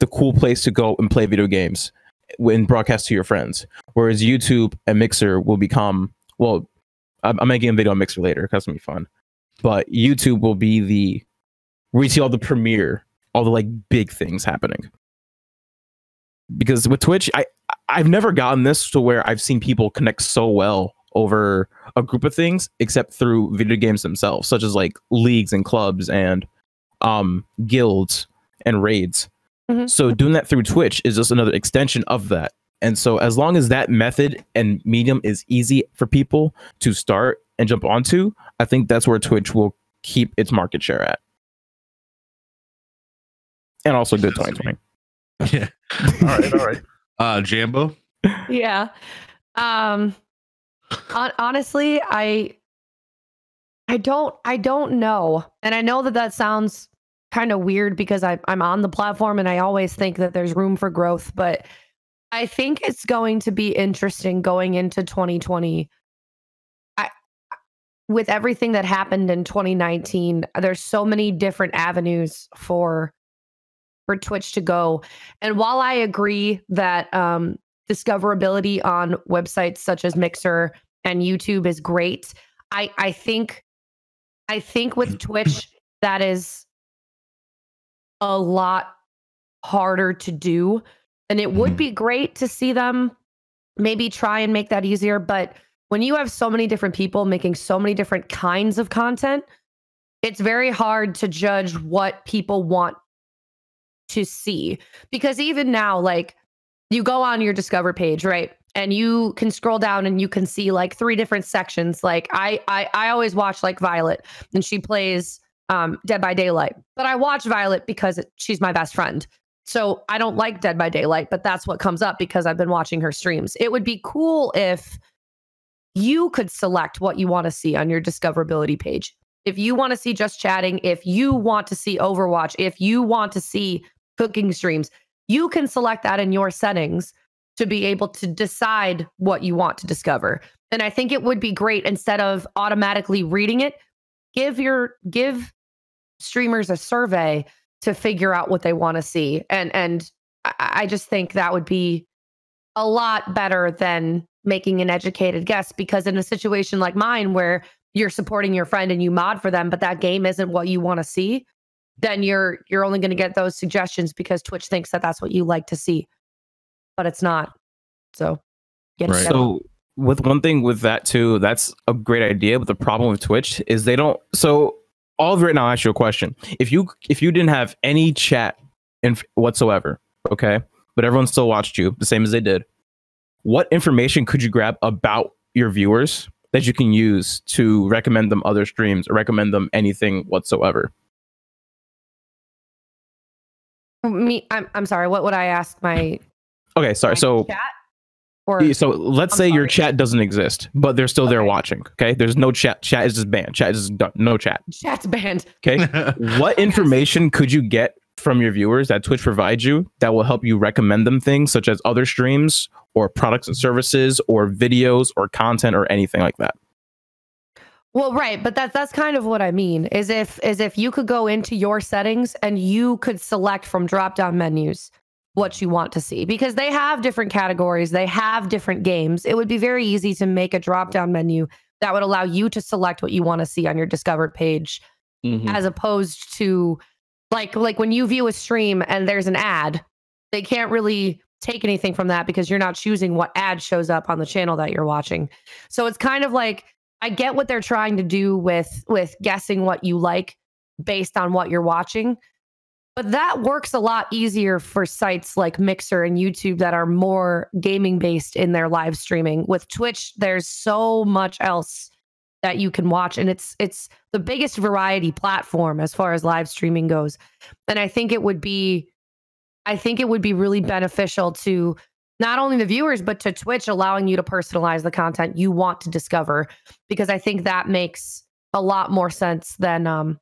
the cool place to go and play video games when broadcast to your friends. Whereas YouTube and Mixer will become well, I'm, I'm making a video on Mixer later because it's gonna be fun. But YouTube will be the where you see all the premiere, all the like big things happening. Because with Twitch, I I've never gotten this to where I've seen people connect so well over a group of things except through video games themselves, such as like leagues and clubs and um guilds and raids. Mhm. So doing that through Twitch is just another extension of that. And so as long as that method and medium is easy for people to start and jump onto, I think that's where Twitch will keep its market share at. And also good That's 2020. Yeah. all right. All right. Uh, Jambo. yeah. Um Hon- honestly, I I don't I don't know. And I know that that sounds kind of weird because I I'm on the platform and I always think that there's room for growth, but I think it's going to be interesting going into 2020. I with everything that happened in 2019, there's so many different avenues for for Twitch to go. And while I agree that um discoverability on websites such as Mixer and YouTube is great. I I think I think with Twitch that is a lot harder to do and it would Mhm. be great to see them maybe try and make that easier but when you have so many different people making so many different kinds of content it's very hard to judge what people want to see. Because even now like you go on your discover page right and you can scroll down and you can see like three different sections. Like i i, I always watch like violet and she plays um dead by daylight. But i watch violet because it, she's my best friend. So i don't like dead by daylight but that's what comes up because i've been watching her streams. It would be cool if you could select what you want to see on your discoverability page. If you want to see just chatting if you want to see overwatch if you want to see cooking streams you can select that in your settings to be able to decide what you want to discover. And I think it would be great instead of automatically reading it, give your give streamers a survey to figure out what they want to see. And and I, just think that would be a lot better than making an educated guess because in a situation like mine where you're supporting your friend and you mod for them but that game isn't what you want to see then you're you're only going to get those suggestions because Twitch thinks that that's what you like to see, but it's not. So, get Right. So with one thing with that too, that's a great idea. But the problem with Twitch is they don't. So all of right now, I'll ask you a question. If you if you didn't have any chat in whatsoever, okay, but everyone still watched you the same as they did, what information could you grab about your viewers that you can use to recommend them other streams or recommend them anything whatsoever? Me, I'm I'm sorry. What would I ask my, Okay, sorry. my So chat? Or so let's I'm say your chat doesn't exist, but they're still there watching. Okay, there's no chat. Chat is just banned. Chat is just done. No chat. chat's banned. Okay. what information could you get from your viewers that Twitch provides you that will help you recommend them things such as other streams or products and services or videos or content or anything like that? Well, right, but that's that's kind of what I mean. Is if is if you could go into your settings and you could select from drop down menus what you want to see because they have different categories, they have different games. It would be very easy to make a drop down menu that would allow you to select what you want to see on your discovered page Mhm. as opposed to like like when you view a stream and there's an ad, they can't really take anything from that because you're not choosing what ad shows up on the channel that you're watching. So it's kind of like I get what they're trying to do with with guessing what you like based on what you're watching. But that works a lot easier for sites like Mixer and YouTube that are more gaming based in their live streaming. With Twitch, there's so much else that you can watch and it's it's the biggest variety platform as far as live streaming goes. And I think it would be I think it would be really beneficial to not only the viewers but to Twitch allowing you to personalize the content you want to discover because I think that makes a lot more sense than um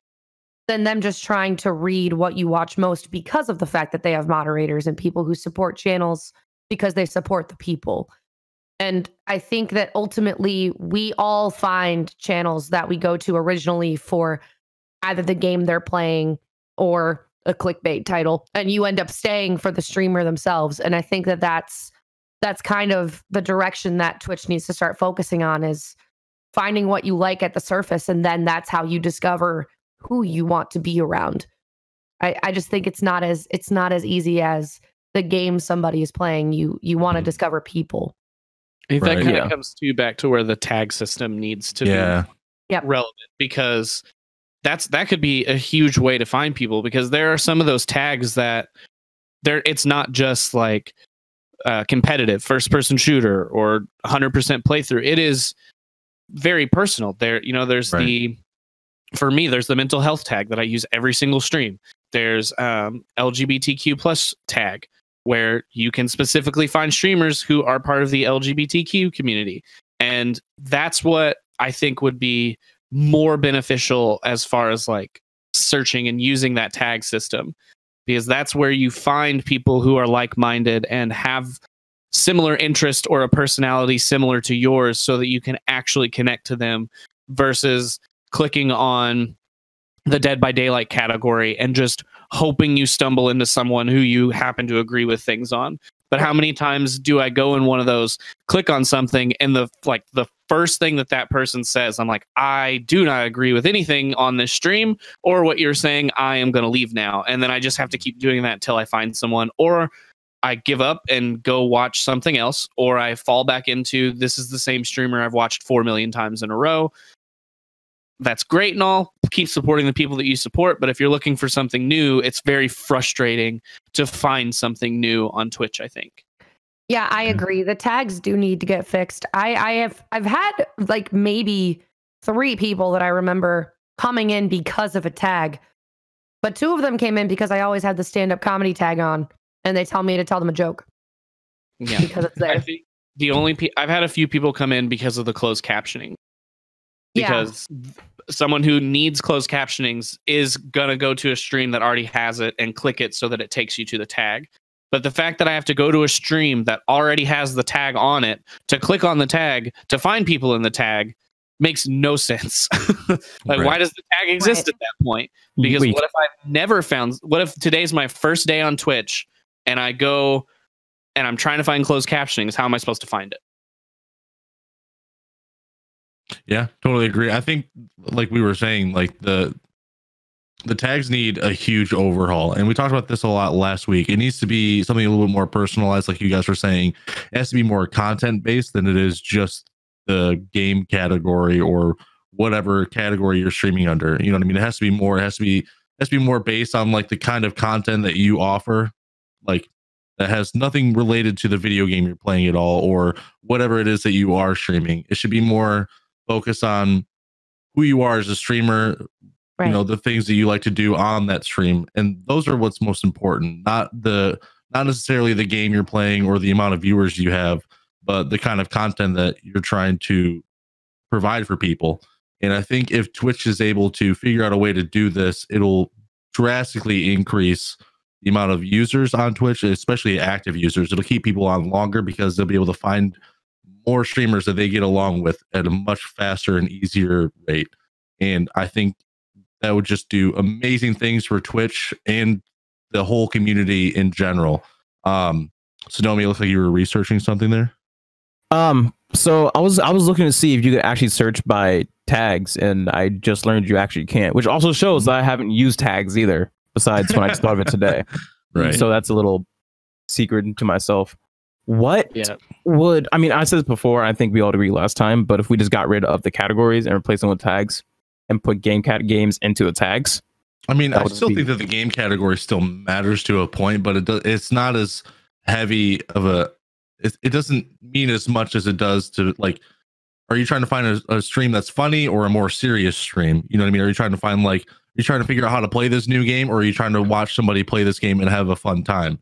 than them just trying to read what you watch most because of the fact that they have moderators and people who support channels because they support the people. And I think that ultimately we all find channels that we go to originally for either the game they're playing or a clickbait title and you end up staying for the streamer themselves and I think that that's that's kind of the direction that Twitch needs to start focusing on is finding what you like at the surface and then that's how you discover who you want to be around. I, I just think it's not as it's not as easy as the game somebody is playing. You you want to Mhm. discover people. I think that Right. kind of comes to back to where the tag system needs to yeah. be relevant because that's that could be a huge way to find people because there are some of those tags that there it's not just like uh, competitive first person shooter or 100% playthrough. It is very personal. There you know there's Right. the for me there's the mental health tag that i use every single stream. There's um, lgbtq plus tag where you can specifically find streamers who are part of the lgbtq community. And that's what I think would be more beneficial as far as like searching and using that tag system. Because that's where you find people who are like-minded and have similar interest or a personality similar to yours so that you can actually connect to them versus clicking on the dead by daylight category and just hoping you stumble into someone who you happen to agree with things on. But how many times do i go in one of those click on something and the like the first thing that that person says i'm like i do not agree with anything on this stream or what you're saying i am going to leave now and then i just have to keep doing that until i find someone or I give up and go watch something else, or I fall back into this is the same streamer I've watched four million times in a row. That's great and all. Keep supporting the people that you support. But if you're looking for something new, it's very frustrating to find something new on Twitch, I think. Yeah, I mm-hmm. agree. The tags do need to get fixed. I, I have I've had like maybe three people that I remember coming in because of a tag. But two of them came in because I always had the stand-up comedy tag on and they tell me to tell them a joke Yeah. because it's I there. think the only pe- I've had a few people come in because of the closed captioning. Yeah. Because someone who needs closed captionings is gonna go to a stream that already has it and click it so that it takes you to the tag. But the fact that I have to go to a stream that already has the tag on it to click on the tag to find people in the tag makes no sense. like, Right. why does the tag exist Right. at that point? Because Weak. what if I've never found? What if today's my first day on Twitch and I go and I'm trying to find closed captionings? How am I supposed to find it? Yeah, totally agree. I think like we were saying, like the the tags need a huge overhaul. And we talked about this a lot last week. It needs to be something a little bit more personalized, like you guys were saying. It has to be more content based than it is just the game category or whatever category you're streaming under. You know what I mean? It has to be more, it has to be it has to be more based on like the kind of content that you offer, like that has nothing related to the video game you're playing at all, or whatever it is that you are streaming. It should be more focused on who you are as a streamer Right. you know the things that you like to do on that stream. And those are what's most important. Not the not necessarily the game you're playing or the amount of viewers you have but the kind of content that you're trying to provide for people. And i think if twitch is able to figure out a way to do this it'll drastically increase the amount of users on twitch especially active users. It'll keep people on longer because they'll be able to find more streamers that they get along with at a much faster and easier rate. And i think that would just do amazing things for Twitch and the whole community in general. Um, Sadomi, it looks like you were researching something there. Um, so I was I was looking to see if you could actually search by tags, and I just learned you actually can't, which also shows that I haven't used tags either. Besides when I just thought of it today, so that's a little secret to myself. What Yeah. would I mean? I said this before. I think we all agree last time, but if we just got rid of the categories and replaced them with tags and put game cat games into the tags, I mean, I still be- think that the game category still matters to a point, but it does. It's not as heavy of a. It, it doesn't mean as much as it does to like. Are you trying to find a, a stream that's funny or a more serious stream? You know what I mean? Are you trying to find like? Are you trying to figure out how to play this new game, or are you trying to watch somebody play this game and have a fun time?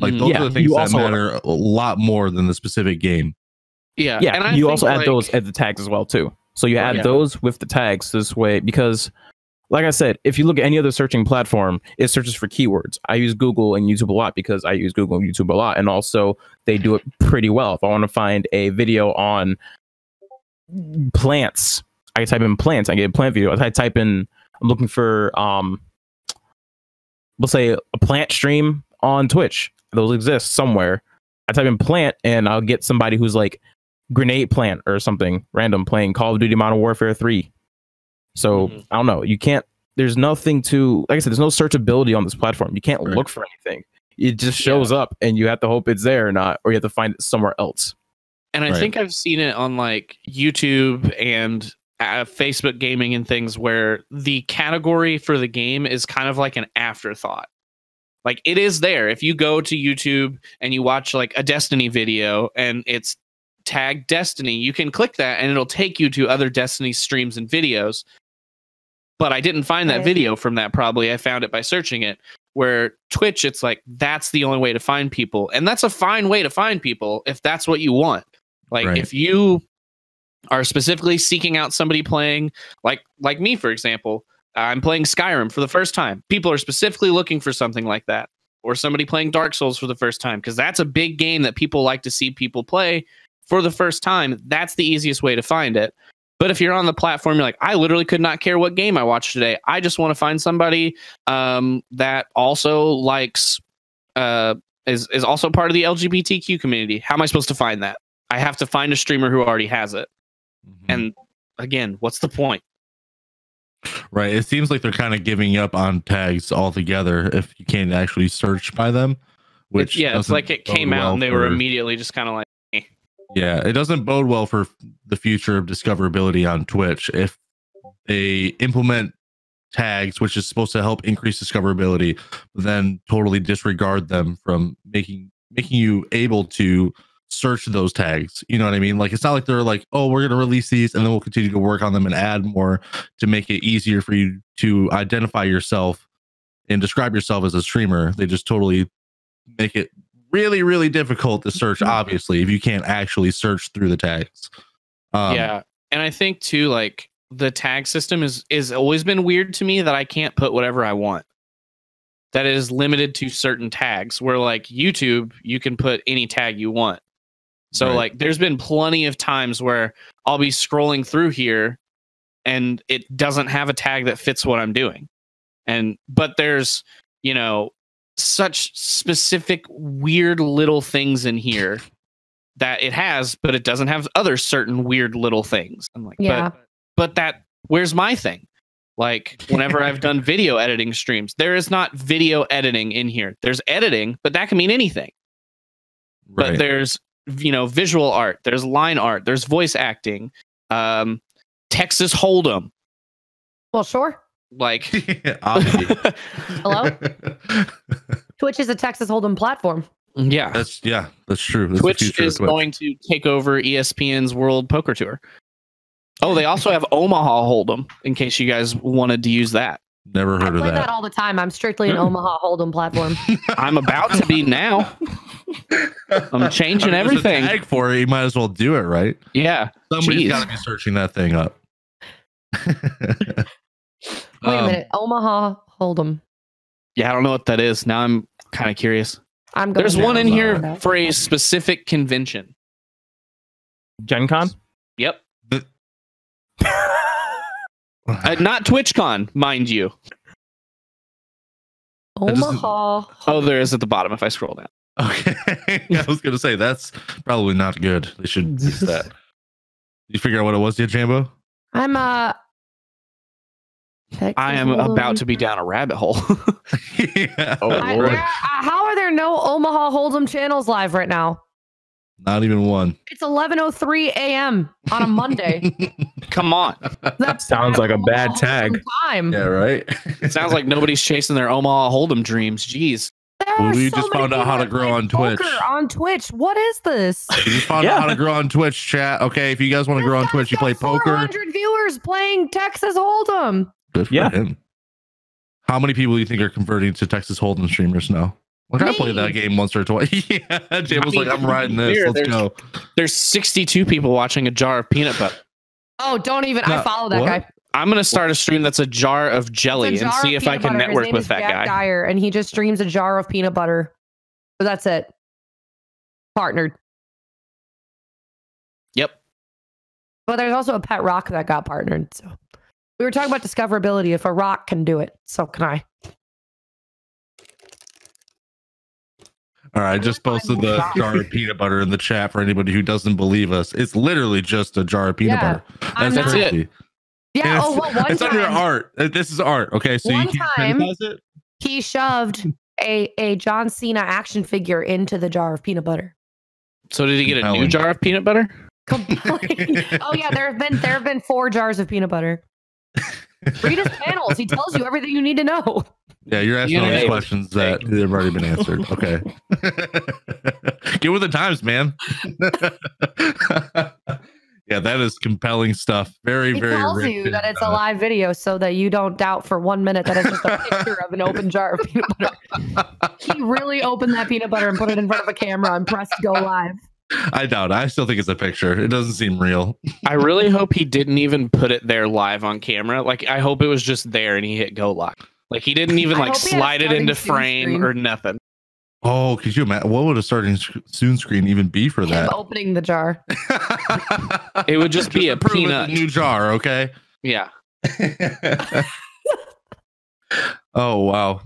Like Mm, those yeah, are the things you that also- matter a lot more than the specific game. Yeah. yeah, and you also add like- those at the tags as well too. So you add Yeah. those with the tags this way because, like I said, if you look at any other searching platform, it searches for keywords. I use Google and YouTube a lot because I use Google and YouTube a lot, and also they do it pretty well. If I want to find a video on plants, I type in plants, I get a plant video. If I type in, I'm looking for um, let's say a plant stream on Twitch. Those exist somewhere. I type in plant and I'll get somebody who's like grenade plant or something random playing Call of Duty Modern Warfare 3. So Mhm. I don't know. You can't, there's nothing to, like I said, there's no searchability on this platform. You can't Right. look for anything. It just shows up and you have to hope it's there or not, or you have to find it somewhere else. And I Right. think I've seen it on like YouTube and uh, Facebook gaming and things where the category for the game is kind of like an afterthought. Like it is there. If you go to YouTube and you watch like a Destiny video and it's tagged Destiny, you can click that and it'll take you to other Destiny streams and videos. But I didn't find that Right. video from that probably. I found it by searching it. Where Twitch, it's like that's the only way to find people. And that's a fine way to find people if that's what you want. Like Right. if you are specifically seeking out somebody playing like like me for example i'm playing skyrim for the first time people are specifically looking for something like that or somebody playing dark souls for the first time because that's a big game that people like to see people play for the first time that's the easiest way to find it but if you're on the platform you're like i literally could not care what game i watched today i just want to find somebody um, that also likes uh, is is also part of the lgbtq community how am i supposed to find that i have to find a streamer who already has it Mhm. and again, what's the point? right, it seems like they're kind of giving up on tags altogether if you can't actually search by them. Which It's- yeah, it's like it came out well and they were for- immediately just kind of like, Yeah, it doesn't bode well for the future of discoverability on Twitch if they implement tags, which is supposed to help increase discoverability, then totally disregard them from making making you able to search those tags. You know what I mean? Like it's not like they're like, oh, we're gonna release these and then we'll continue to work on them and add more to make it easier for you to identify yourself and describe yourself as a streamer. They just totally make it really, really difficult to search, obviously, if you can't actually search through the tags. Um, yeah. And I think too, like the tag system is is always been weird to me that I can't put whatever I want. That is limited to certain tags. Where like YouTube, you can put any tag you want. So Right. like there's been plenty of times where I'll be scrolling through here and it doesn't have a tag that fits what I'm doing. And but there's, you know, such specific weird little things in here that it has, but it doesn't have other certain weird little things. I'm like, Yeah. but but that where's my thing? Like whenever I've done video editing streams, there is not video editing in here. There's editing, but that can mean anything but there's you know visual art there's line art there's voice acting um texas hold'em Well, sure. Like Hello? Twitch is a Texas Hold'em platform. yeah that's yeah, that's true. That's the twitch future of is going to take over E espn's world poker tour oh they also have omaha hold'em in case you guys wanted to use that Never I heard of play that. that. all the time. I'm strictly an Omaha Hold'em platform. i'm about to be now i'm changing I mean, everything Tag for it, you might as well do it, right? yeah Somebody's Jeez. got to be searching that thing up. Wait a Um, minute. Omaha Hold'em. yeah i don't know what that is now i'm kind of curious I'm going there's one in download here it. for a specific convention Gen Con? yep The- uh, not twitchcon mind you That doesn't- Omaha. Oh, there is at the bottom if I scroll down. Okay, I was gonna say that's probably not good. They should fix that. You figure out what it was yet, Jambo? I'm uh Texas I am Hold'em. about to be down a rabbit hole. yeah. Oh, I- Lord. there- uh, how are there no Omaha Hold'em channels live right now? Not even one. It's 11:03 a.m. on a Monday. Come on. That's Sounds like a bad tag. Time. yeah, right. It sounds like nobody's chasing their Omaha Hold'em dreams. Jeez. Well, we so just found out how to grow on Twitch. On Twitch, what is this? You just found Yeah. out how to grow on Twitch, chat. Okay, if you guys want to grow on Twitch, you play poker. 400 viewers playing Texas Hold'em. Good for Yeah. him. How many people do you think are converting to Texas Hold'em streamers now? Like I played that game once or twice. yeah, Jim was I mean, like, "I'm riding this. Let's there's- go." There's 62 people watching a jar of peanut butter. Oh, don't even. I follow that what? guy. I'm going to start a stream that's a jar of It's a jelly and see if I can butter. Network with that Jack guy. Dyer, and he just streams a jar of peanut butter. So that's it. Partnered. Yep. But there's also a pet rock that got partnered. So we were talking about discoverability. If a rock can do it, so can I. All right, I just posted the jar of peanut butter in the chat for anybody who doesn't believe us. It's literally just a jar of peanut Yeah. butter. I'm That's it. Yeah. And Oh, it's, well, one it's under time art. Uh, This is art. Okay, so One you can't time- it. he shoved a a John Cena action figure into the jar of peanut butter. So did he get a new jar of peanut butter? Compelling. oh yeah, there have been there have been four jars of peanut butter. Read his panels. He tells you everything you need to know. Yeah, you're asking all these questions that have already been answered. Okay. Get with the times, man. yeah, that is compelling stuff. Very, He very tells rich you that it's a live video so that you don't doubt for one minute that it's just a picture of an open jar of peanut butter. He really opened that peanut butter and put it in front of a camera and pressed go live. I doubt. It. I still think it's a picture. It doesn't seem real. I really hope he didn't even put it there live on camera. Like I hope it was just there and he hit go live. Like he didn't even I like hope he had a slide it into frame screen. or nothing. Oh, could you imagine? What would a starting soon screen even be for Him that? opening the jar. It would just be a approve it's peanut. new jar. Okay. Yeah. oh wow.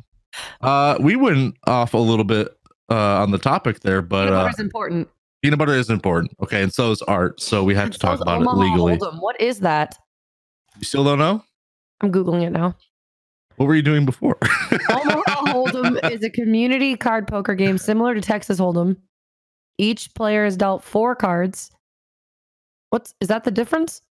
Uh, we went off a little bit uh on the topic there, but Peanut uh, important. Peanut butter is important. Okay, and so is art. So we have And to so talk about Omaha it legally. Hold'em. What is that? You still don't know? I'm googling it now. What were you doing before? Omaha Hold'em is a community card poker game similar to Texas Hold'em. Each player is dealt four cards. What's is that the difference?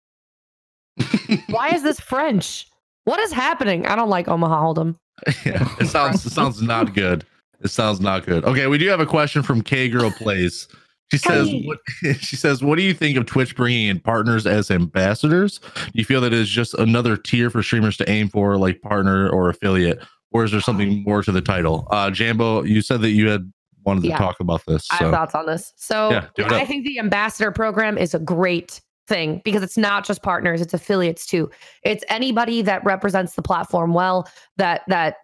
Why is this French? What is happening? I don't like Omaha Hold'em. yeah, it sounds it sounds not good. It sounds not good. Okay, we do have a question from K Girl Plays. She says, Hey. what, "She says, what do you think of Twitch bringing in partners as ambassadors? Do you feel that it is just another tier for streamers to aim for, like partner or affiliate, or is there something more to the title?" Uh, Jambo, you said that you had wanted to talk about this. I So have thoughts on this. So Yeah, I think the ambassador program is a great thing because it's not just partners, it's affiliates too. It's anybody that represents the platform well, that that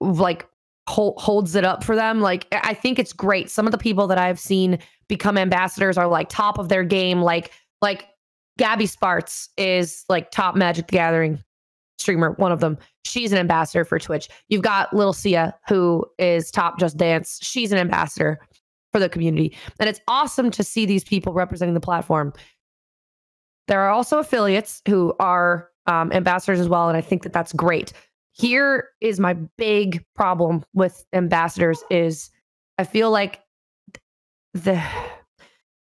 like hol- holds it up for them. Like I I think it's great. Some of the people that I've seen become ambassadors are like top of their game. Like like Gaby Spartz is like top Magic the Gathering streamer, one of them. She's an ambassador for Twitch. You've got LittleSiha, who is top Just Dance. She's an ambassador for the community. And it's awesome to see these people representing the platform. There are also affiliates who are um, ambassadors as well. And I think that that's great. Here is my big problem with ambassadors is I feel like the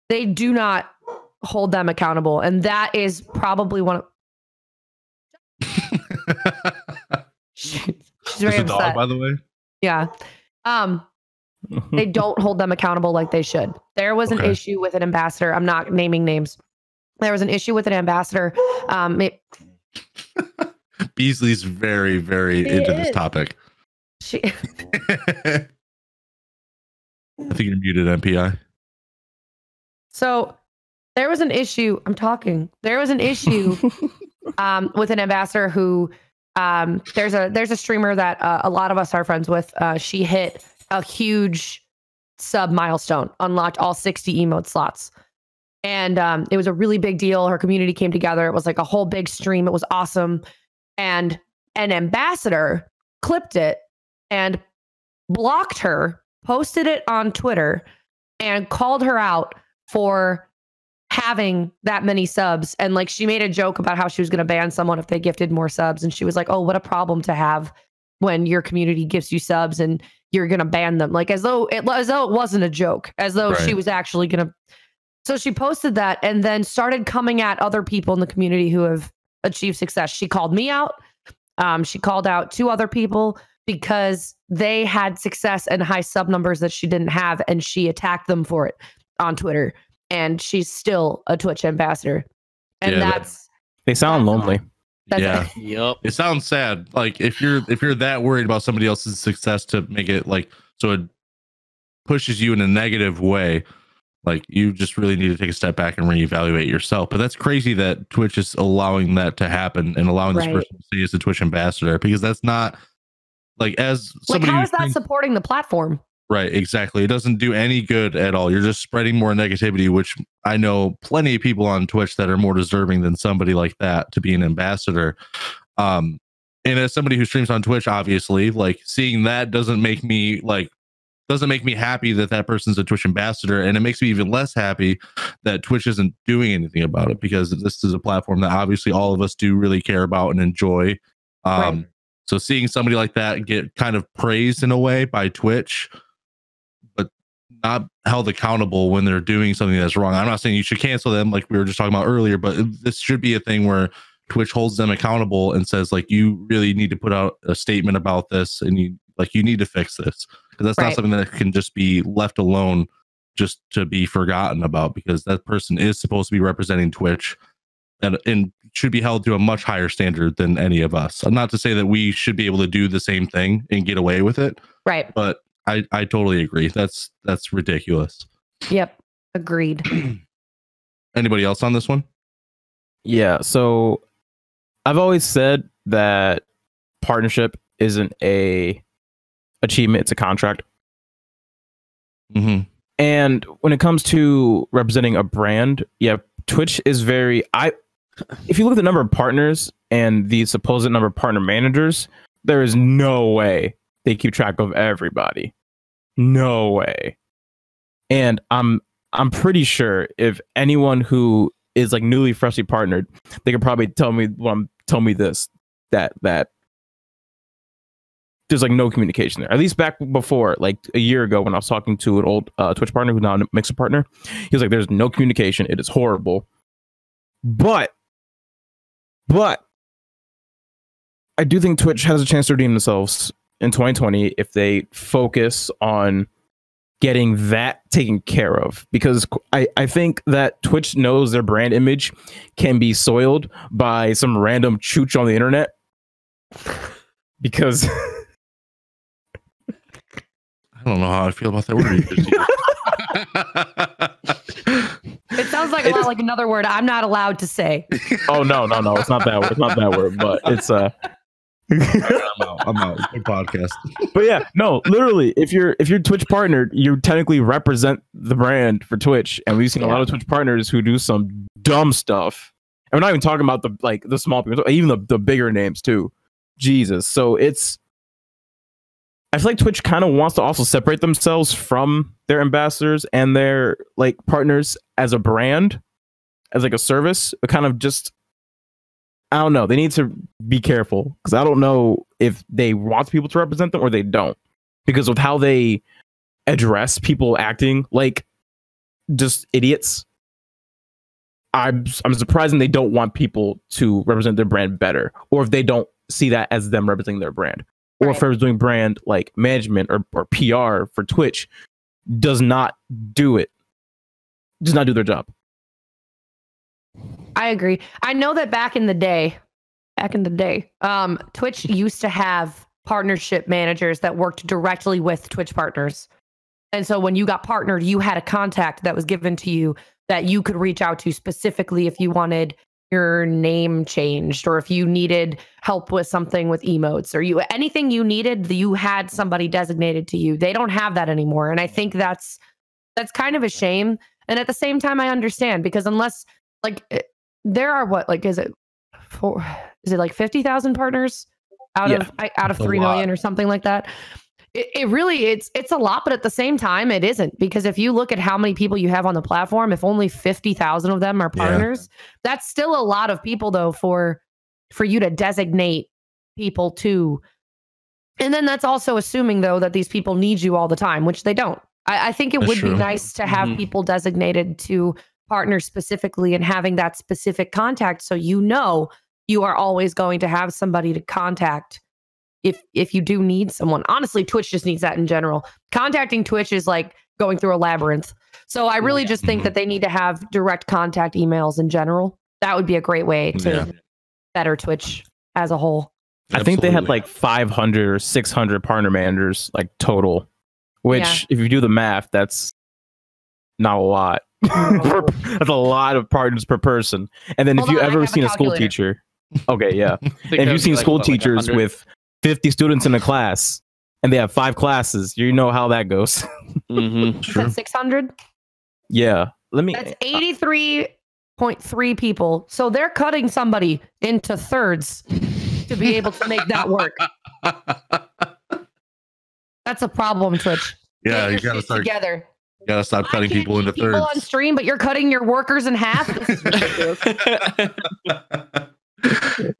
they do not hold them accountable. And that is probably one of she's very a dog, upset. by the way. Yeah. Um, they don't hold them accountable like they should. There was an issue with an ambassador. I'm not naming names. There was an issue with an ambassador. Um, it, Beasley's very, very into this topic. she, I think you're muted, MPI. so there was an issue. I'm talking. There was an issue um, with an ambassador who um, there's a there's a streamer that uh, a lot of us are friends with. Uh, she hit a huge sub milestone, unlocked all 60 emote slots. And um, it was a really big deal. Her community came together. It was like a whole big stream. It was awesome. And an ambassador clipped it and blocked her, posted it on Twitter, and called her out for having that many subs. And like she made a joke about how she was going to ban someone if they gifted more subs. And she was like, oh, what a problem to have when your community gives you subs and you're going to ban them. Like as though it as though it wasn't a joke, as though she was actually going to. So she posted that and then started coming at other people in the community who have achieved success. She called me out. Um, she called out two other people because they had success and high sub numbers that she didn't have, and she attacked them for it on Twitter. And she's still a Twitch ambassador, and Yeah, that- that's They sound That's- lonely. that's yeah. Yep. It sounds sad. Like if you're if you're that worried about somebody else's success to make it like so it pushes you in a negative way, like you just really need to take a step back and reevaluate yourself. But that's crazy that Twitch is allowing that to happen and allowing this Right. person to see as a Twitch ambassador because that's not like as like somebody how who is that streams- supporting the platform? Right, exactly. It doesn't do any good at all. You're just spreading more negativity, which I know plenty of people on Twitch that are more deserving than somebody like that to be an ambassador. Um, and as somebody who streams on Twitch, obviously, like seeing that doesn't make me like doesn't make me happy that that person's a Twitch ambassador, and it makes me even less happy that Twitch isn't doing anything about it because this is a platform that obviously all of us do really care about and enjoy. Um, Right. So seeing somebody like that get kind of praised in a way by Twitch, but not held accountable when they're doing something that's wrong. I'm not saying you should cancel them like we were just talking about earlier, but this should be a thing where Twitch holds them accountable and says like you really need to put out a statement about this and you like you need to fix this. Because that's not something that can just be left alone just to be forgotten about because that person is supposed to be representing Twitch and, and should be held to a much higher standard than any of us. Not to say that we should be able to do the same thing and get away with it, Right. but I, I totally agree. That's that's ridiculous. Yep. Agreed. Anybody else on this one? Yeah. So I've always said that partnership isn't a achievement, it's a contract. Mm-hmm. And when it comes to representing a brand, yeah, Twitch is very I if you look at the number of partners and the supposed number of partner managers, there is no way they keep track of everybody. No way. And I'm I'm pretty sure if anyone who is like newly freshly partnered, they could probably tell me tell me this that that there's like no communication there. At least back before, like a year ago, when I was talking to an old uh, Twitch partner who's now makes a partner, he was like, "There's no communication. It is horrible." But, but, I do think Twitch has a chance to redeem themselves in 2020 if they focus on getting that taken care of because I, I think that Twitch knows their brand image can be soiled by some random chooch on the internet because I don't know how I feel about that word. It sounds like a lot like another word I'm not allowed to say. oh no no no it's not that word it's not that word but it's uh I'm out. I'm out. Good podcast. but yeah no literally if you're if you're Twitch partnered you technically represent the brand for Twitch and we've seen a lot of Twitch partners who do some dumb stuff and we're not even talking about the like the small people even the, the bigger names too Jesus so it's I feel like Twitch kind of wants to also separate themselves from their ambassadors and their like partners as a brand, as like a service. But kind of just, I don't know. They need to be careful because I don't know if they want people to represent them or they don't. Because with how they address people acting like just idiots, I'm I'm surprised they don't want people to represent their brand better, or if they don't see that as them representing their brand or Right. if I was doing brand like management or, or PR for Twitch, does not do it, does not do their job. I agree. I know that back in the day, back in the day, um, Twitch used to have partnership managers that worked directly with Twitch partners. And so when you got partnered, you had a contact that was given to you that you could reach out to specifically if you wanted your name changed or if you needed help with something with emotes or you anything you needed you had somebody designated to you. They don't have that anymore. And i think that's that's kind of a shame. And at the same time i understand because unless like eh, there are what like is it four is it like 50,000 partners out Yeah. of out of 3 million or something like that it, it really it's it's a lot but at the same time it isn't because if you look at how many people you have on the platform if only 50,000 of them are Yeah. partners that's still a lot of people though for for you to designate people to and then that's also assuming though that these people need you all the time which they don't i, I think it That's would true. be nice to have Mhm. people designated to partners specifically and having that specific contact so you know you are always going to have somebody to contact if if you do need someone honestly twitch just needs that in general contacting twitch is like going through a labyrinth so i really just think that they need to have direct contact emails in general that would be a great way to Yeah. better twitch as a whole I think they had like 500 or 600 partner managers like total, which Yeah. if you do the math, that's not a lot. Per- mm-hmm. that's a lot of partners per person. And then Hold if you on, ever have a seen a school teacher, okay, yeah. If you've seen like, school what, teachers 100? with 50 students in a class and they have five classes, you know how that goes. Mhm. True. 600 yeah. Let me that's 83.3 people so they're cutting somebody into thirds to be able to make that work that's a problem twitch yeah, you gotta start. together You gotta stop I cutting can't people into people thirds. on stream but you're cutting your workers in half This is ridiculous.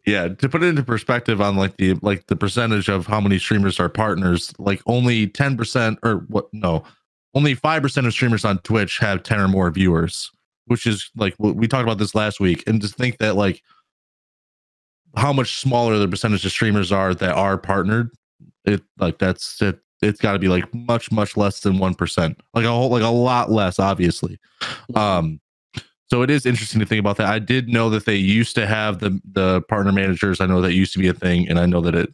Yeah, to put it into perspective on like the like the percentage of how many streamers are partners, like only 10% or what no, only 5% of streamers on Twitch have 10 or more viewers, which is like we talked about this last week. And to think that like how much smaller the percentage of streamers are that are partnered, it like that's it it's got to be like much much less than 1%. Like a whole like a lot less obviously. Um so it is interesting to think about that. I did know that they used to have the the partner managers. I know that used to be a thing, and I know that it,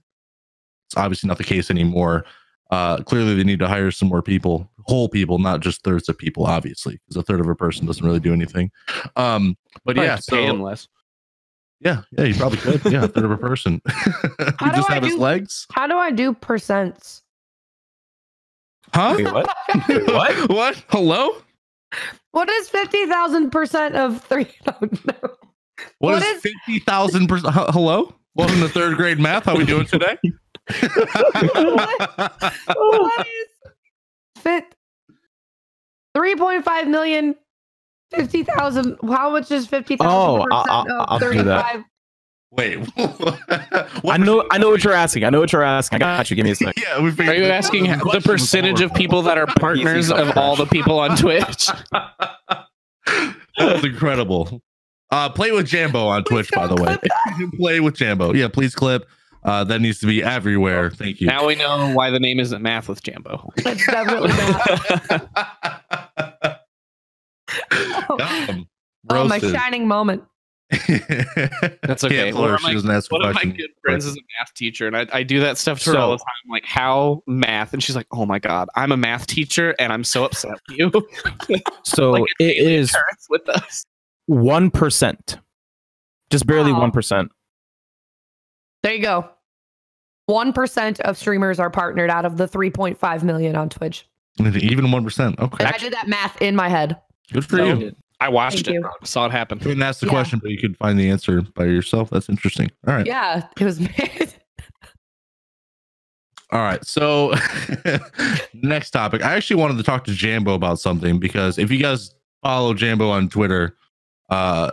it's obviously not the case anymore. Uh, clearly, they need to hire some more people. whole people, not just thirds of people, obviously, because a third of a person doesn't really do anything. Um, but Probably yeah, have to pay so him less. yeah, yeah, you probably could. Yeah, a third of a person. you How do just I have his do- legs, How do I do percents? huh? Wait, what? Wait, what? what? Hello? What is fifty thousand percent of three? Oh, what What is is- fifty thousand percent? Hello? Welcome to third grade math. How are we doing today? What is fit? Three point five million. Fifty thousand. How much is fifty thousand? Oh, I'll- I'll- I'll do that. Wait. I know I know what you're asking. I know what you're asking. I got you. Give me a sec. Yeah, we Are you asking the percentage of people that are partners of all the people on Twitch? That's incredible. Uh, play with Jambo on Twitch, by the way. play with Jambo. Yeah, please clip. Uh, that needs to be everywhere. Thank you. Now we know why the name isn't Math with Jambo. That's definitely not. Got. Oh, my shining moment. That's okay. Can't One of my- She doesn't ask One of my good friends is a math teacher, and I, I do that stuff to her So- all the time. I'm like, how math? And she's like, oh my God, I'm a math teacher, and I'm so upset with you. So Like, it is with us. one percent, just barely Wow. one percent. There you go. One percent of streamers are partnered out of the three point five million on Twitch. Even one percent. Okay, And I did that math in my head. good for So, you. I watched Thank it, you. saw it happen. Couldn't ask the Yeah. question, but you could find the answer by yourself. That's interesting. All right. Yeah, it was. All right. So next topic. I actually wanted to talk to Jambo about something because if you guys follow Jambo on Twitter, uh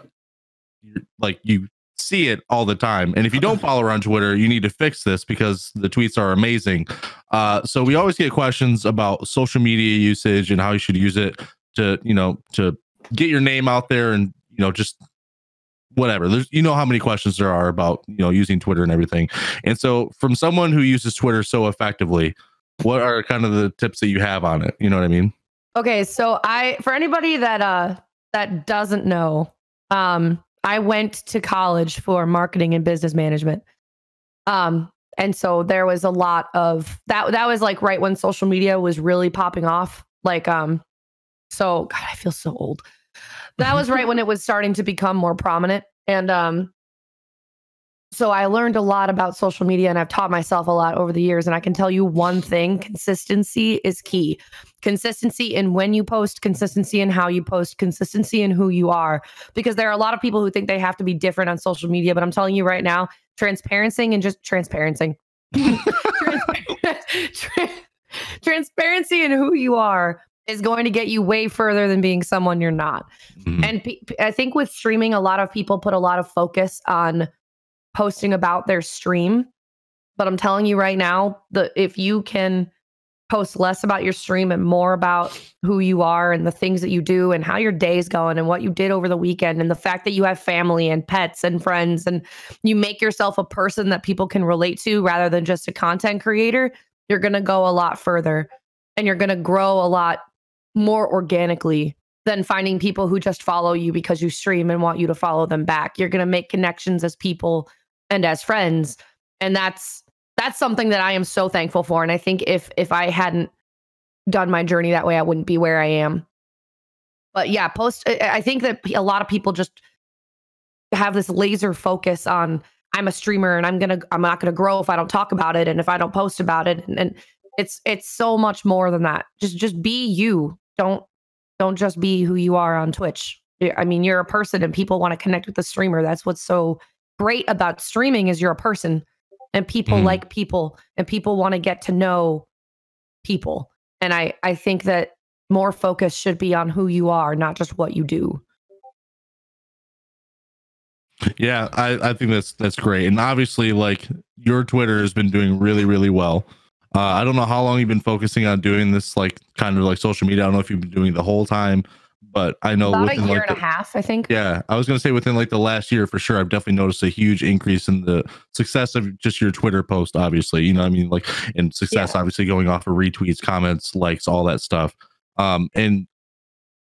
you- like you see it all the time. And if you don't follow her on Twitter, you need to fix this because the tweets are amazing. Uh so we always get questions about social media usage and how you should use it to, you know, to get your name out there and, you know, just whatever. There's you know how many questions there are about, you know, using Twitter and everything. And so, from someone who uses Twitter so effectively, what are kind of the tips that you have on it? You know what I mean? Okay, so I for anybody that uh that doesn't know, um I went to college for marketing and business management. Um and so there was a lot of that that was like right when social media was really popping off. Like um so god, I feel so old. That was right when it was starting to become more prominent and um so I learned a lot about social media and I've taught myself a lot over the years and I can tell you one thing, consistency is key consistency in when you post, consistency in how you post, consistency in who you are. Because there are a lot of people who think they have to be different on social media, but I'm telling you right now, transparency and just transparency. transparency in who you are is going to get you way further than being someone you're not. Mhm. And I think with streaming, a lot of people put a lot of focus on posting about their stream. But I'm telling you right now, the if you can post less about your stream and more about who you are and the things that you do and how your day's going and what you did over the weekend and the fact that you have family and pets and friends and you make yourself a person that people can relate to rather than just a content creator, you're going to go a lot further and you're going to grow a lot more organically than finding people who just follow you because you stream and want you to follow them back. You're going to make connections as people and as friends and that's that's something that I am so thankful for and I think if if I hadn't done my journey that way I wouldn't be where I am. But yeah, post I think that a lot of people just have this laser focus on I'm a streamer and I'm going to I'm not going to grow if I don't talk about it and if I don't post about it and, and it's it's so much more than that. Just just be you. Don't don't just be who you are on Twitch. I mean, you're a person and people want to connect with the streamer. That's what's so great about streaming is you're a person and people Mhm. like people and people want to get to know people. And I I think that more focus should be on who you are, not just what you do. Yeah, I, I think that's that's great. And obviously, like your Twitter has been doing really, really well. Uh, I don't know how long you've been focusing on doing this, like kind of like social media. I don't know if you've been doing the whole time, but I know About a year like and the- a half, I think. Yeah, I was gonna say within like the last year for sure. I've definitely noticed a huge increase in the success of just your Twitter post. Obviously, you know, what I mean, like, and success obviously going off of retweets, comments, likes, all that stuff. Um, and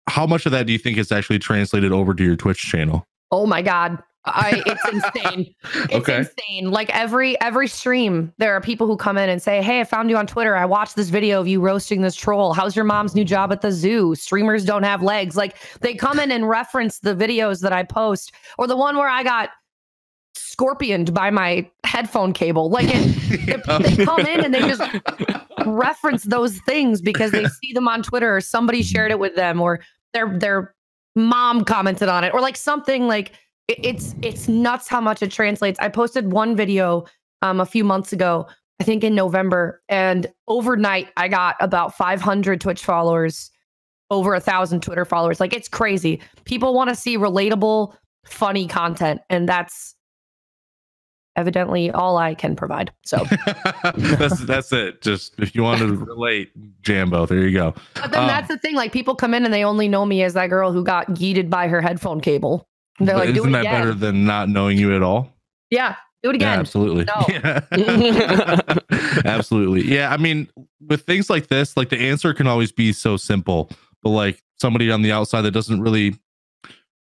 how much of that do you think is actually translated over to your Twitch channel? Oh my God. I it's insane. It's Okay. insane. Like every every stream, there are people who come in and say, "Hey, I found you on Twitter. I watched this video of you roasting this troll. How's your mom's new job at the zoo? Streamers don't have legs." Like they come in and reference the videos that I post, or the one where I got scorpioned by my headphone cable. Like it, they come in and they just reference those things because they see them on Twitter or somebody shared it with them or their their mom commented on it or like something like it- it's it's nuts how much it translates. I posted one video um a few months ago, I think in November, and overnight I got about 500 Twitch followers, over a thousand Twitter followers. Like it's crazy. People want to see relatable, funny content, and that's evidently all I can provide. So, that's that's it. Just if you want to relate, Jambo, there you go. but then Um, that's the thing. Like people come in and they only know me as that girl who got yeeted by her headphone cable. And they're But like, isn't that better than not knowing you at all? Yeah, do it Yeah, again. absolutely. No. Yeah. absolutely. Yeah. I mean, with things like this, like the answer can always be so simple, but like somebody on the outside that doesn't really,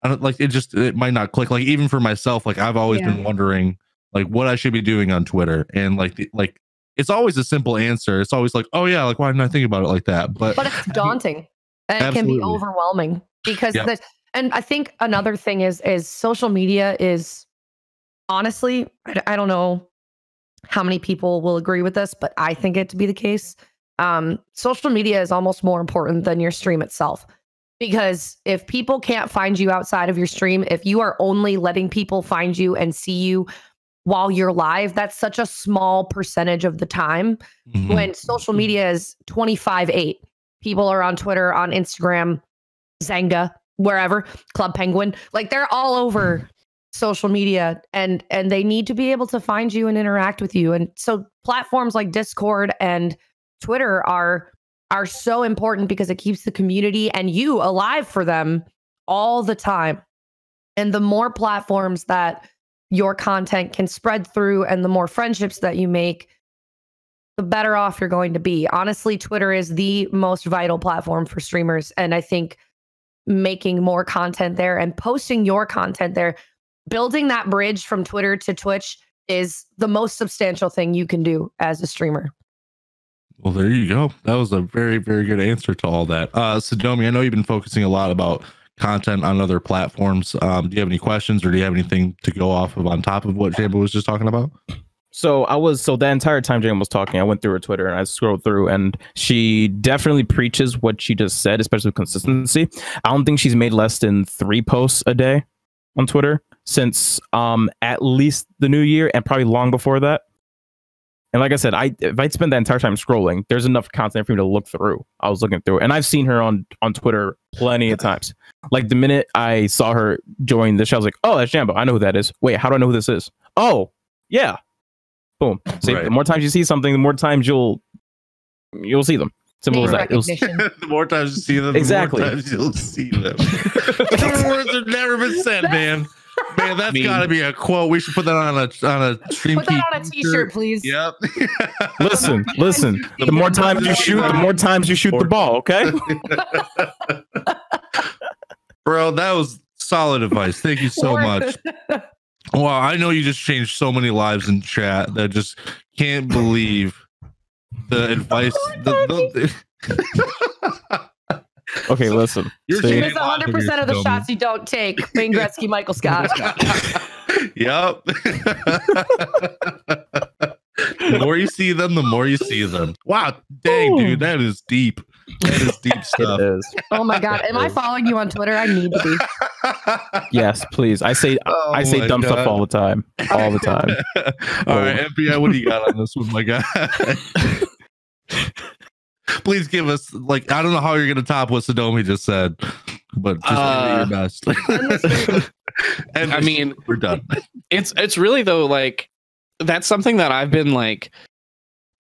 I don't like it. Just it might not click. Like even for myself, like I've always Yeah. been wondering, like what I should be doing on Twitter, and like the, like it's always a simple answer. It's always like, oh yeah, like why didn't I think about it like that? But, but it's daunting and it can be overwhelming because Yeah. the, and I think another thing is is social media is honestly I don't know how many people will agree with this but I think it to be the case. Um social media is almost more important than your stream itself. Because if people can't find you outside of your stream if you are only letting people find you and see you while you're live that's such a small percentage of the time. Mhm. when social media is 25 8 people are on twitter on instagram xanga wherever club penguin like they're all over mm-hmm. social media and and they need to be able to find you and interact with you and so platforms like discord and twitter are are so important because it keeps the community and you alive for them all the time and the more platforms that your content can spread through and the more friendships that you make the better off you're going to be. Honestly, Twitter is the most vital platform for streamers. And I think making more content there and posting your content there, building that bridge from Twitter to Twitch is the most substantial thing you can do as a streamer. Well, there you go. That was a very, very good answer to all that. Uh, Sadomi, I know you've been focusing a lot about content on other platforms. Um, do you have any questions or do you have anything to go off of on top of what Jambo was just talking about? So I was so that entire time Jane was talking, I went through her Twitter and I scrolled through, and she definitely preaches what she just said, especially with consistency. I don't think she's made less than three posts a day on Twitter since um at least the new year and probably long before that. And like I said, I if I spend that entire time scrolling, there's enough content for me to look through. I was looking through, and I've seen her on on Twitter plenty of times. Like the minute I saw her join the show, I was like, "Oh, that's Jambo. I know who that is. Wait, how do I know who this is? Oh, yeah, boom. See, Right. the more times you see something, the more times you'll you'll see them. Simple Name as that. It'll- the more times you see them, Exactly. the more times you'll see them. the words have never been said, man. Man, that's got to be a quote. We should put that on a on a stream. Put that key on a t-shirt, please. Yep. listen, listen. The more times you shoot, the more times you shoot the ball. Okay. Bro, that was solid advice. Thank you so much. Wow, I know you just changed so many lives in chat that just can't believe the advice. The, the- Okay. Listen. You're See? changing 100% of the yourself. shots you don't take. Wayne Gretzky, Michael Scott. Yep. the more you see them, the more you see them. Wow, dang, dude, that is deep. That is deep stuff. is. Oh my God. Am I following you on Twitter? I need to be. Yes, please. I say Oh I say my dumb stuff all the time. All the time. All right, MPI, what do you got on this one, my guy? Please give us like I don't know how you're gonna top what Sadomi just said, but just Uh, your best. and I mean, we're done. it's it's really though like that's something that I've been like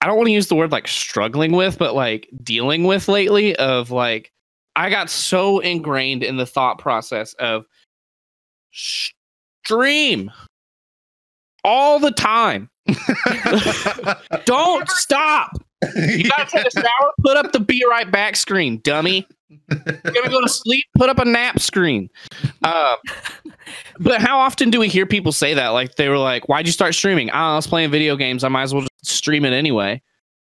I don't want to use the word like struggling with, but like dealing with lately of like I got so ingrained in the thought process of stream all the time. Don't stop. You gotta take a shower, put up the be right back screen, dummy. You're gonna go to sleep, put up a nap screen. Uh, but how often do we hear people say that? Like they were like, "Why'd you start streaming?" Oh, I was playing video games. I might as well just stream it anyway.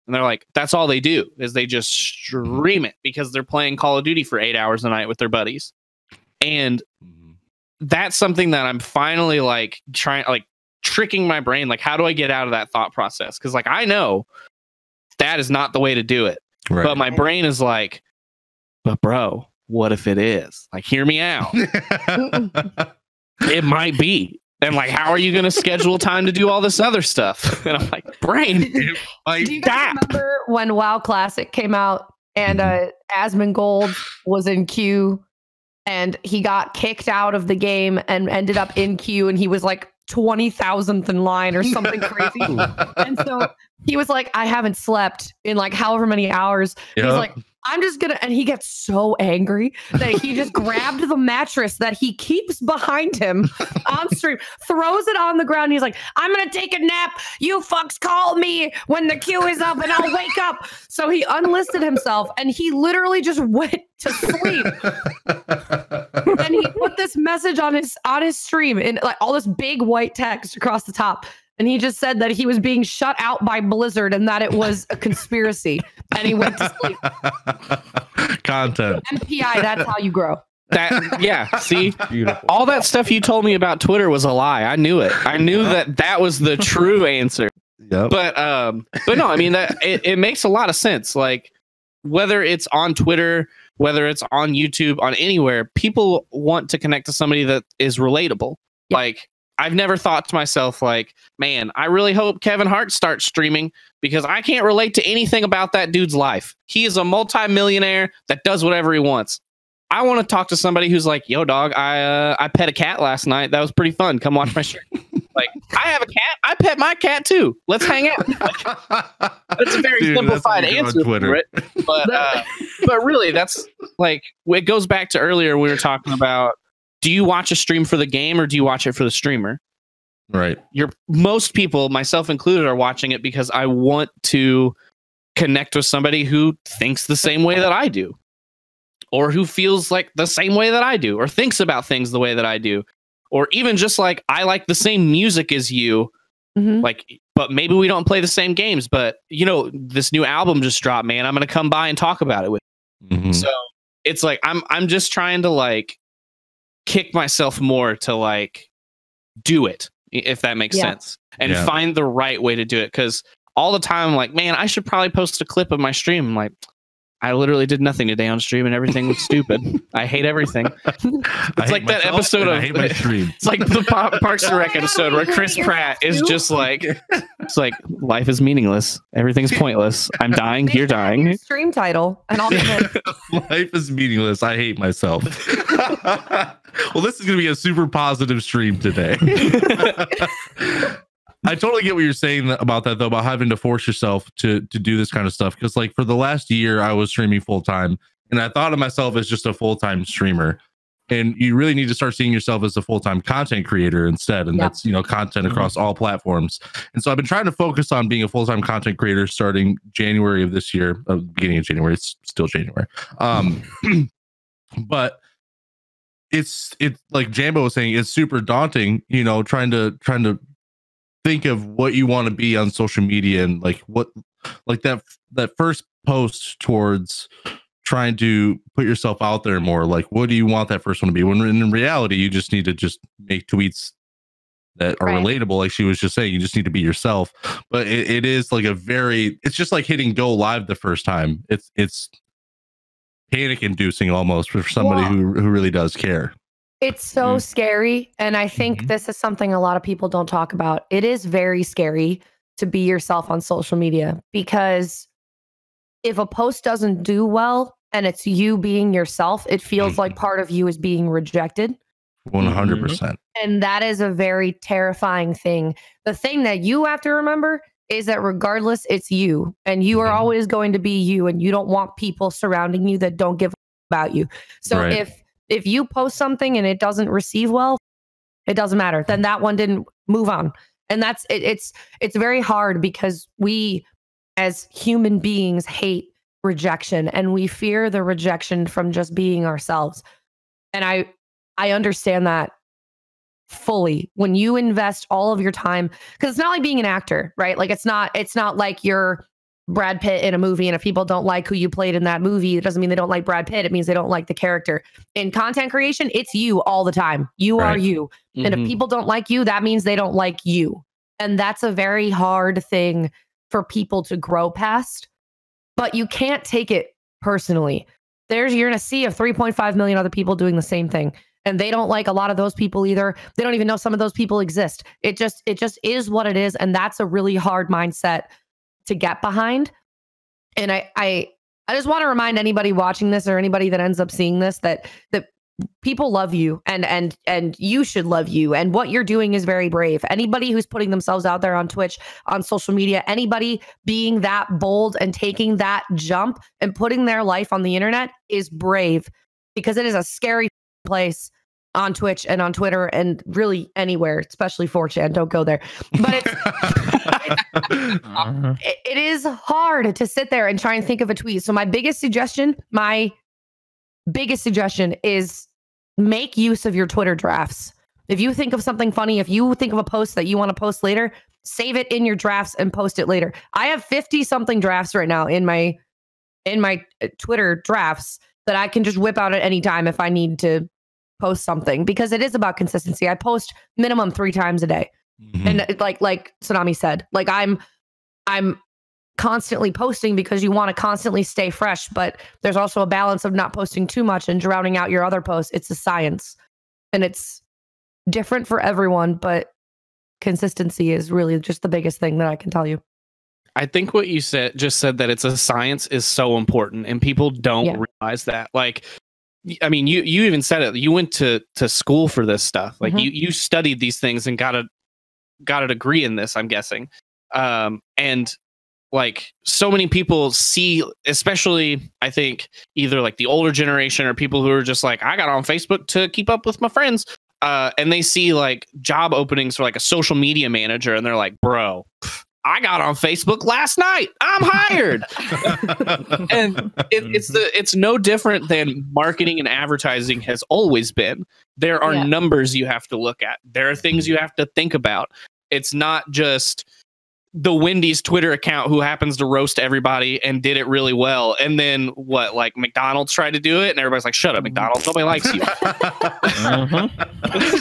And they're like, "That's all they do is they just stream it because they're playing Call of Duty for eight hours a night with their buddies." And that's something that I'm finally like trying, like tricking my brain. Like, how do I get out of that thought process? Because like I know that is not the way to do it. Right. But my brain is like, but bro, what if it is? Like, hear me out. it might be. And like, how are you going to schedule time to do all this other stuff? And I'm like, brain. Like, Do you guys that. remember when WoW Classic came out and uh, Asmongold was in queue and he got kicked out of the game and ended up in queue and he was like 20,000th in line or something crazy. and so he was like, I haven't slept in like however many hours. He's Yeah. like, I'm just gonna, and he gets so angry that he just grabbed the mattress that he keeps behind him on stream, throws it on the ground. He's like, I'm gonna take a nap. You fucks call me when the queue is up and I'll wake up. So he unlisted himself and he literally just went to sleep. and he put this message on his on his stream in like all this big white text across the top. And he just said that he was being shut out by Blizzard and that it was a conspiracy. and he went to sleep. Content. MPI, that's how you grow. That, yeah. See, Beautiful. all that stuff you told me about Twitter was a lie. I knew it. I knew that that was the true answer. Yep. but um but no i mean that it, it makes a lot of sense like whether it's on twitter whether it's on youtube on anywhere people want to connect to somebody that is relatable Yeah. like i've never thought to myself like man i really hope kevin hart starts streaming because i can't relate to anything about that dude's life. He is a multimillionaire that does whatever he wants. I want to talk to somebody who's like yo dog i uh, i pet a cat last night. That was pretty fun. Come watch my stream. Like i have a cat. I pet my cat too. Let's hang out. That's a very Dude, simplified what you do on answer for it. But uh, but really, that's like it goes back to earlier we were talking about. Do you watch a stream for the game or do you watch it for the streamer? right. You're most people, myself included, are watching it because I want to connect with somebody who thinks the same way that I do, or who feels like the same way that I do, or thinks about things the way that I do, or even just like I like the same music as you, Mhm. like but maybe we don't play the same games but you know this new album just dropped man i'm gonna come by and talk about it with Mhm. you. so it's like i'm i'm just trying to like kick myself more to like do it if that makes Yeah. sense and Yeah. find the right way to do it because all the time i'm like man i should probably post a clip of my stream i'm like i literally did nothing today on stream and everything was stupid i hate everything I hate like that episode and I of- hate my stream. it's like the Pa- parks and rec episode where chris your pratt is just like it's like life is meaningless. Everything's pointless. I'm dying. You're that your dying. Stream title, and I'll commit. Life is meaningless. I hate myself. well, this is going to be a super positive stream today. I totally get what you're saying about that though, about having to force yourself to to do this kind of stuff. Because like for the last year, I was streaming full time, and I thought of myself as just a full time streamer. And you really need to start seeing yourself as a full time content creator instead, and Yeah. that's you know content across all platforms. And so I've been trying to focus on being a full time content creator starting January of this year, uh, beginning of January. It's still January. Um, but it's it's like Jambo was saying, it's super daunting. You know, trying to trying to think of what you want to be on social media and like what like that that first post towards trying to put yourself out there more like what do you want that first one to be? When in reality you just need to just make tweets that are Right. relatable like she was just saying you just need to be yourself. But it, it is like a very it's just like hitting go live the first time. It's it's panic inducing almost for somebody Well- who who really does care It's so Mhm. scary. And I think Mhm. this is something a lot of people don't talk about. It is very scary to be yourself on social media because if a post doesn't do well and it's you being yourself, it feels like part of you is being rejected. 100% And that is a very terrifying thing. The thing that you have to remember is that regardless, it's you and you are always going to be you and you don't want people surrounding you that don't give about you. So Right. if if you post something and it doesn't receive well, it doesn't matter. Then that one didn't move on. And that's it, it's it's very hard because we as human beings hate rejection and we fear the rejection from just being ourselves. And I I understand that fully when you invest all of your time because it's not like being an actor, right? Like it's not it's not like you're Brad Pitt in a movie and if people don't like who you played in that movie, it doesn't mean they don't like Brad Pitt. It means they don't like the character. In content creation, it's you all the time. You are Right. you. And if Mhm. people don't like you, that means they don't like you. And that's a very hard thing for people to grow past. But you can't take it personally. There's you're gonna see of 3.5 million other people doing the same thing. And they don't like a lot of those people either. They don't even know some of those people exist. It just it just is what it is. And that's a really hard mindset to get behind. And I I I just want to remind anybody watching this or anybody that ends up seeing this that that people love you and and and you should love you and what you're doing is very brave anybody who's putting themselves out there on twitch on social media anybody being that bold and taking that jump and putting their life on the internet is brave because it is a scary place on twitch and on twitter and really anywhere especially 4chan don't go there but it's Mhm. it, it is hard to sit there and try and think of a tweet. So my biggest suggestion, my biggest suggestion is make use of your Twitter drafts. If you think of something funny, if you think of a post that you want to post later, save it in your drafts and post it later. I have 50 something drafts right now in my in my uh, Twitter drafts that I can just whip out at any time if I need to post something because it is about consistency. I post minimum 3 times a day Mhm. and like like Sadomi said like i'm i'm constantly posting because you want to constantly stay fresh but there's also a balance of not posting too much and drowning out your other posts it's a science and it's different for everyone but consistency is really just the biggest thing that i can tell you I think what you said just said that it's a science is so important and people don't Yeah. realize that. Like I mean you you even said it. You went to to school for this stuff. Like Mhm. you you studied these things and got a got a degree in this, I'm guessing. Um and like so many people see especially I think either like the older generation or people who are just like I got on Facebook to keep up with my friends uh, and they see like job openings for like a social media manager, and they're like, "Bro, pff, I got on Facebook last night. I'm hired." and it, it's the it's no different than marketing and advertising has always been. There are Yeah. numbers you have to look at. There are things you have to think about. It's not just the Wendy's Twitter account who happens to roast everybody and did it really well. And then what, like McDonald's tried to do it, and everybody's like, "Shut up, McDonald's! Nobody likes you." Mhm.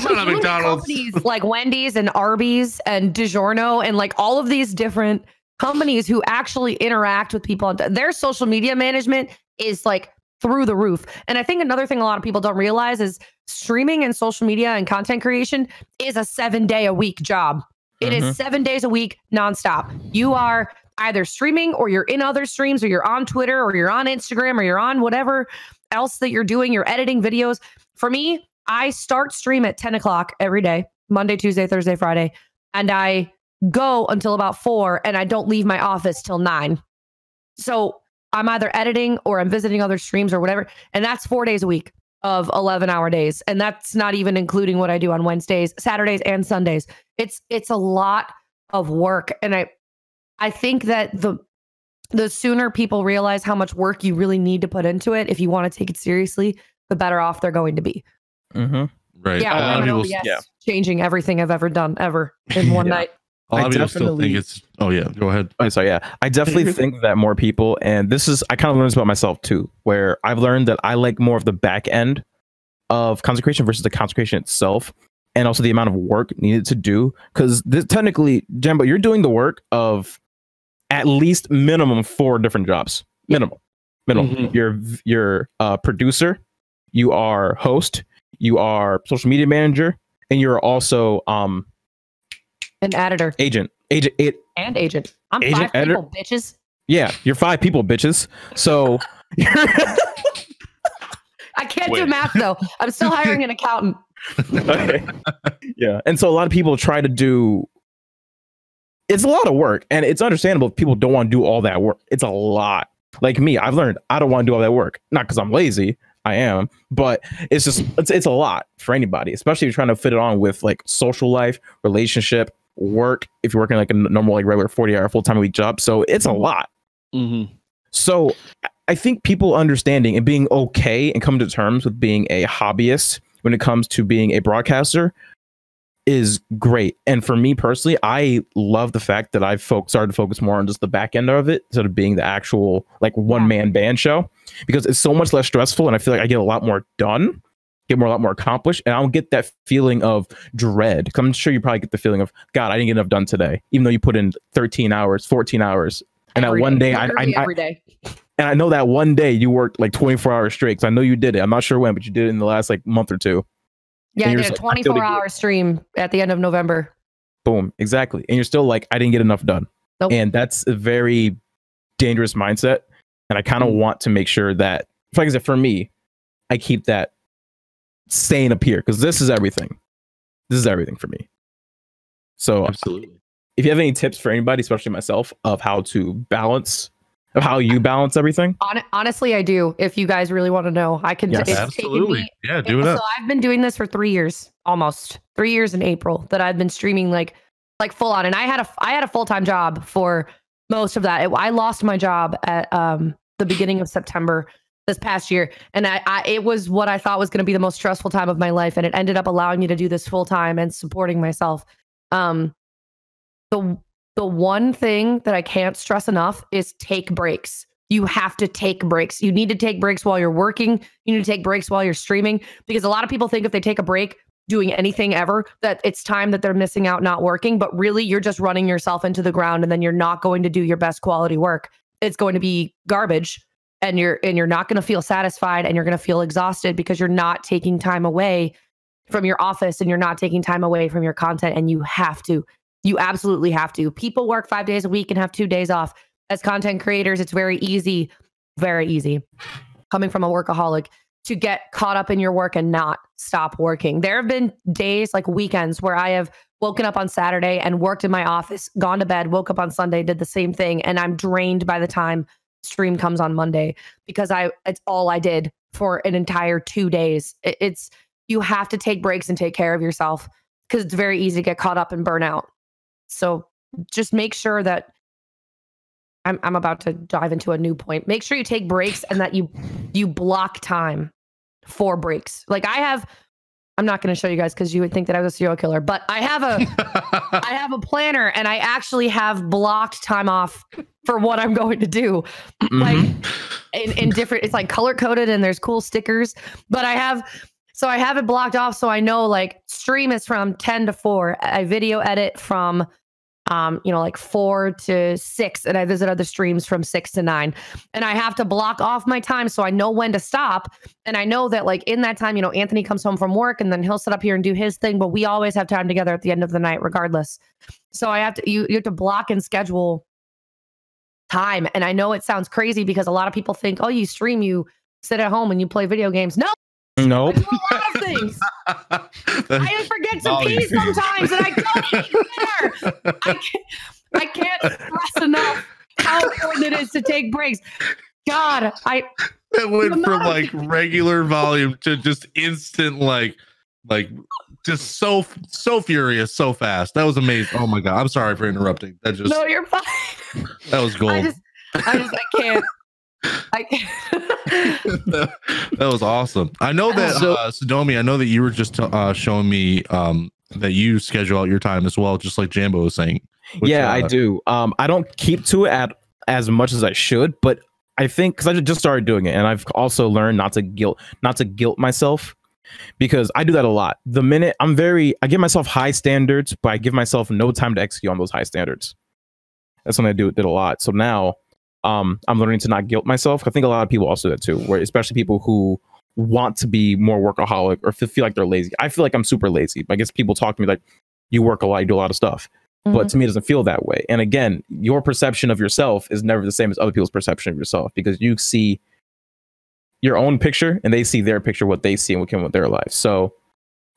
Shut up, McDonald's. companies like Wendy's and Arby's and DiGiorno and like all of these different companies who actually interact with people. Their social media management is like through the roof. And I think another thing a lot of people don't realize is streaming and social media and content creation is a seven day a week job. It is Mhm. seven days a week nonstop. You are either streaming or you're in other streams or you're on Twitter or you're on Instagram or you're on whatever else that you're doing. You're editing videos. For me, I start stream at 10 o'clock every day, Monday, Tuesday, Thursday, Friday, and I go until about four and I don't leave my office till nine. So I'm either editing or I'm visiting other streams or whatever. And that's four days a week of 11 hour days. And that's not even including what I do on Wednesdays, Saturdays, and Sundays. It's, it's a lot of work. And I, I think that the, the sooner people realize how much work you really need to put into it, if you want to take it seriously, the better off they're going to be. Mhm. right. Yeah, a lot of I'm an people. OBS yeah. changing everything I've ever done ever in one Yeah. night. A lot I of people still think definitely- it's. Oh yeah, go ahead. Oh, so yeah, I definitely think that more people, and this is I kind of learned this about myself too, where I've learned that I like more of the back end of consecration versus the consecration itself, and also the amount of work needed to do. Because technically, Jambo, you're doing the work of at least minimum four different jobs. Minimum, minimum. Mhm. You're you're a producer, you are host, you are social media manager, and you're also um An editor agent. Agent. It, and agent. I'm Agent, five editor- people, bitches. yeah, you're five people, bitches. So. I can't do math though. I'm still hiring an accountant. okay. yeah. And so a lot of people try to do it's a lot of work and it's understandable if people don't want to do all that work. It's a lot. Like me, I've learned I don't want to do all that work. Not because I'm lazy. I am, but it's just it's it's a lot for anybody, especially if you're trying to fit it on with like social life, relationship, work if you're working like a normal like regular 40 hour full-time week job so it's a lot. Mm-hmm. so I- i think people understanding and being okay and coming to terms with being a hobbyist when it comes to being a broadcaster is great. And for me personally i love the fact that i've fo- started to focus more on just the back end of it instead of being the actual like one man band show because it's so much less stressful and i feel like i get a lot more done get more a lot more accomplished and i don't get that feeling of dread i'm sure you probably get the feeling of god i didn't get enough done today even though you put in 13 hours 14 hours and that one day I, I, I every day. and i know that one day you worked like 24 hours straight 'cause i know you did it i'm not sure when but you did it in the last like month or two Yeah, I did a just like, 24 hour stream at the end of November. boom exactly and you're still like i didn't get enough done Nope. and that's a very dangerous mindset and i kind of Mm. want to make sure that like i said for me i keep that sane up here because this is everything this is everything for me so Absolutely. if you have any tips for anybody especially myself of how to balance of how you balance everything Hon- honestly, I do. If you guys really want to know, I can. Yes. it's Absolutely. me- Yeah, do it so up. I've been doing this for three years, almost three years in April. That I've been streaming like, like full on. And I had a, I had a full time job for most of that. It- I lost my job at um, the beginning of September this past year, and I, I it was what I thought was going to be the most stressful time of my life, and it ended up allowing me to do this full time and supporting myself. Um, the the one thing that I can't stress enough is take breaks. You have to take breaks. You need to take breaks while you're working. You need to take breaks while you're streaming because a lot of people think if they take a break doing anything ever that it's time that they're missing out not working, but really you're just running yourself into the ground and then you're not going to do your best quality work. It's going to be garbage and you're and you're not going to feel satisfied and you're going to feel exhausted because you're not taking time away from your office and you're not taking time away from your content and you have to you absolutely have to. People work five days a week and have two days off. As content creators, it's very easy, very easy, coming from a workaholic, to get caught up in your work and not stop working. There have been days, like weekends, where I have woken up on Saturday and worked in my office, gone to bed, woke up on Sunday, did the same thing, and I'm drained by the time stream comes on Monday because I it's all I did for an entire two days. It- it's you have to take breaks and take care of yourself because it's very easy to get caught up and burn out. So just make sure that I'm I'm about to dive into a new point. Make sure you take breaks and that you you block time for breaks. Like I have I'm not going to show you guys cuz you would think that I was a serial killer, but I have a I have a planner and I actually have blocked time off for what I'm going to do. Mm-hmm. Like in, in different it's like color coded and there's cool stickers, but I have so I have it blocked off so I know like stream is from 10 to 4. I video edit from um, you know, like four to six, and I visit other streams from six to nine. And I have to block off my time so I know when to stop. And I know that, like, in that time, you know, Anthony comes home from work and then he'll sit up here and do his thing, but we always have time together at the end of the night, regardless. So I have to, you, you have to block and schedule time. And I know it sounds crazy because a lot of people think, oh, you stream, you sit at home and you play video games. No, I nope do a lot of things. I forget to pee Volume. sometimes, and I don't eat dinner. I can't, I can't stress enough how important it is to take breaks. God, I it went from like regular volume to just instant like like just so so furious so fast that was amazing oh my god i'm sorry for interrupting that just no, you're fine. that was gold I just, I just, I can't. I that, that was awesome i know that So- uh Sadomi, i know that you were just uh showing me um that you schedule out your time as well just like jambo was saying which, yeah, I uh, do. Um, I don't keep to it at as much as I should, but I think because I just started doing it, and I've also learned not to guilt, not to guilt myself, because I do that a lot. The minute I'm very, I give myself high standards, but I give myself no time to execute on those high standards. That's something I do did a lot. So now, um, I'm learning to not guilt myself. I think a lot of people also do that too, where especially people who want to be more workaholic or feel feel like they're lazy. I feel like I'm super lazy. I guess people talk to me like, "You work a lot, you do a lot of stuff." but to me it doesn't feel that way and again your perception of yourself is never the same as other people's perception of yourself because you see your own picture and they see their picture what they see and what came with their life so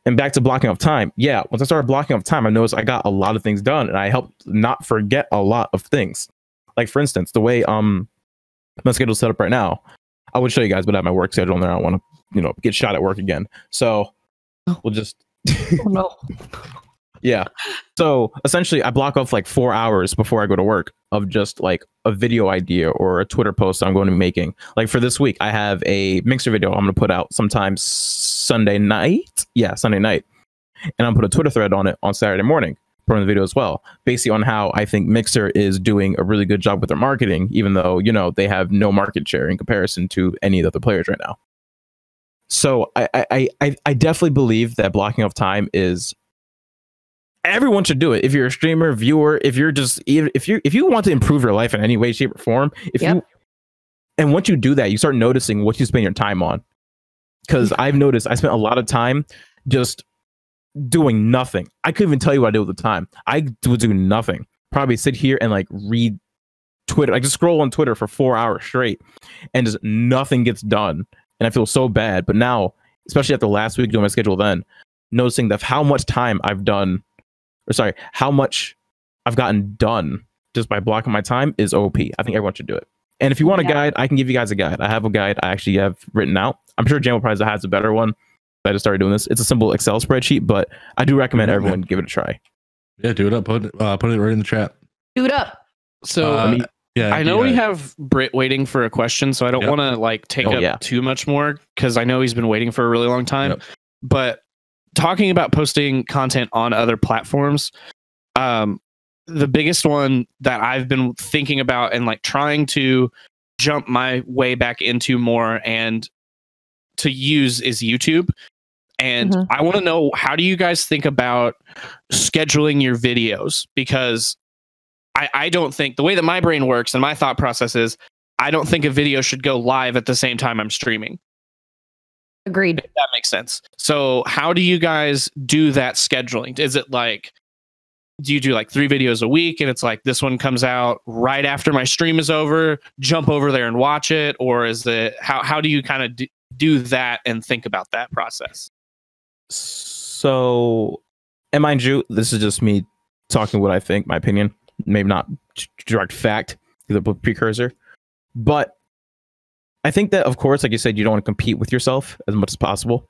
and back to blocking off time yeah once i started blocking off time i noticed i got a lot of things done and i helped not forget a lot of things like for instance the way um my schedule's set up right now i would show you guys but I have my work schedule and there i don't want to you know get shot at work again so we'll just Oh, no. Yeah. So essentially, I block off like four hours before I go to work of just like a video idea or a Twitter post I'm going to be making. Like for this week, I have a mixer video I'm going to put out sometime Sunday night. Yeah, Sunday night. And I'm put a Twitter thread on it on Saturday morning, put the video as well, basically on how I think Mixer is doing a really good job with their marketing, even though, you know, they have no market share in comparison to any of the other players right now. So I, I, I, I definitely believe that blocking off time is everyone should do it. If you're a streamer, viewer, if you're just even if you if you want to improve your life in any way, shape, or form, if Yep. you and once you do that, you start noticing what you spend your time on. Because I've noticed I spent a lot of time just doing nothing. I couldn't even tell you what I did with the time. I would do nothing. Probably sit here and like read Twitter. I just scroll on Twitter for four hours straight, and just nothing gets done. And I feel so bad. But now, especially after last week doing my schedule, then noticing that how much time I've done or sorry, how much I've gotten done just by blocking my time is OP. I think everyone should do it. And if you want a guide, I can give you guys a guide. I have a guide I actually have written out. I'm sure Jamel Prize has a better one. I just started doing this. It's a simple Excel spreadsheet, but I do recommend everyone give it a try. Yeah, do it up. Put uh, put it right in the chat. Do it up. So Uh, mean- yeah, I know yeah. we have Britt waiting for a question, so I don't Yep. want to like take Oh, up yeah. too much more because I know he's been waiting for a really long time. Yep. But talking about posting content on other platforms, um, the biggest one that I've been thinking about and like trying to jump my way back into more and to use is YouTube. And Mhm. I want to know how do you guys think about scheduling your videos? Because I, I don't think the way that my brain works and my thought process is I don't think a video should go live at the same time I'm streaming. Agreed. If that makes sense. So how do you guys do that scheduling? Is it like do you do like three videos a week and it's like this one comes out right after my stream is over, jump over there and watch it? Or is it how how do you kind of do, do that and think about that process? So, and mind you, this is just me talking what I think, my opinion, maybe not direct fact, the precursor, but I think that, of course, like you said, you don't want to compete with yourself as much as possible.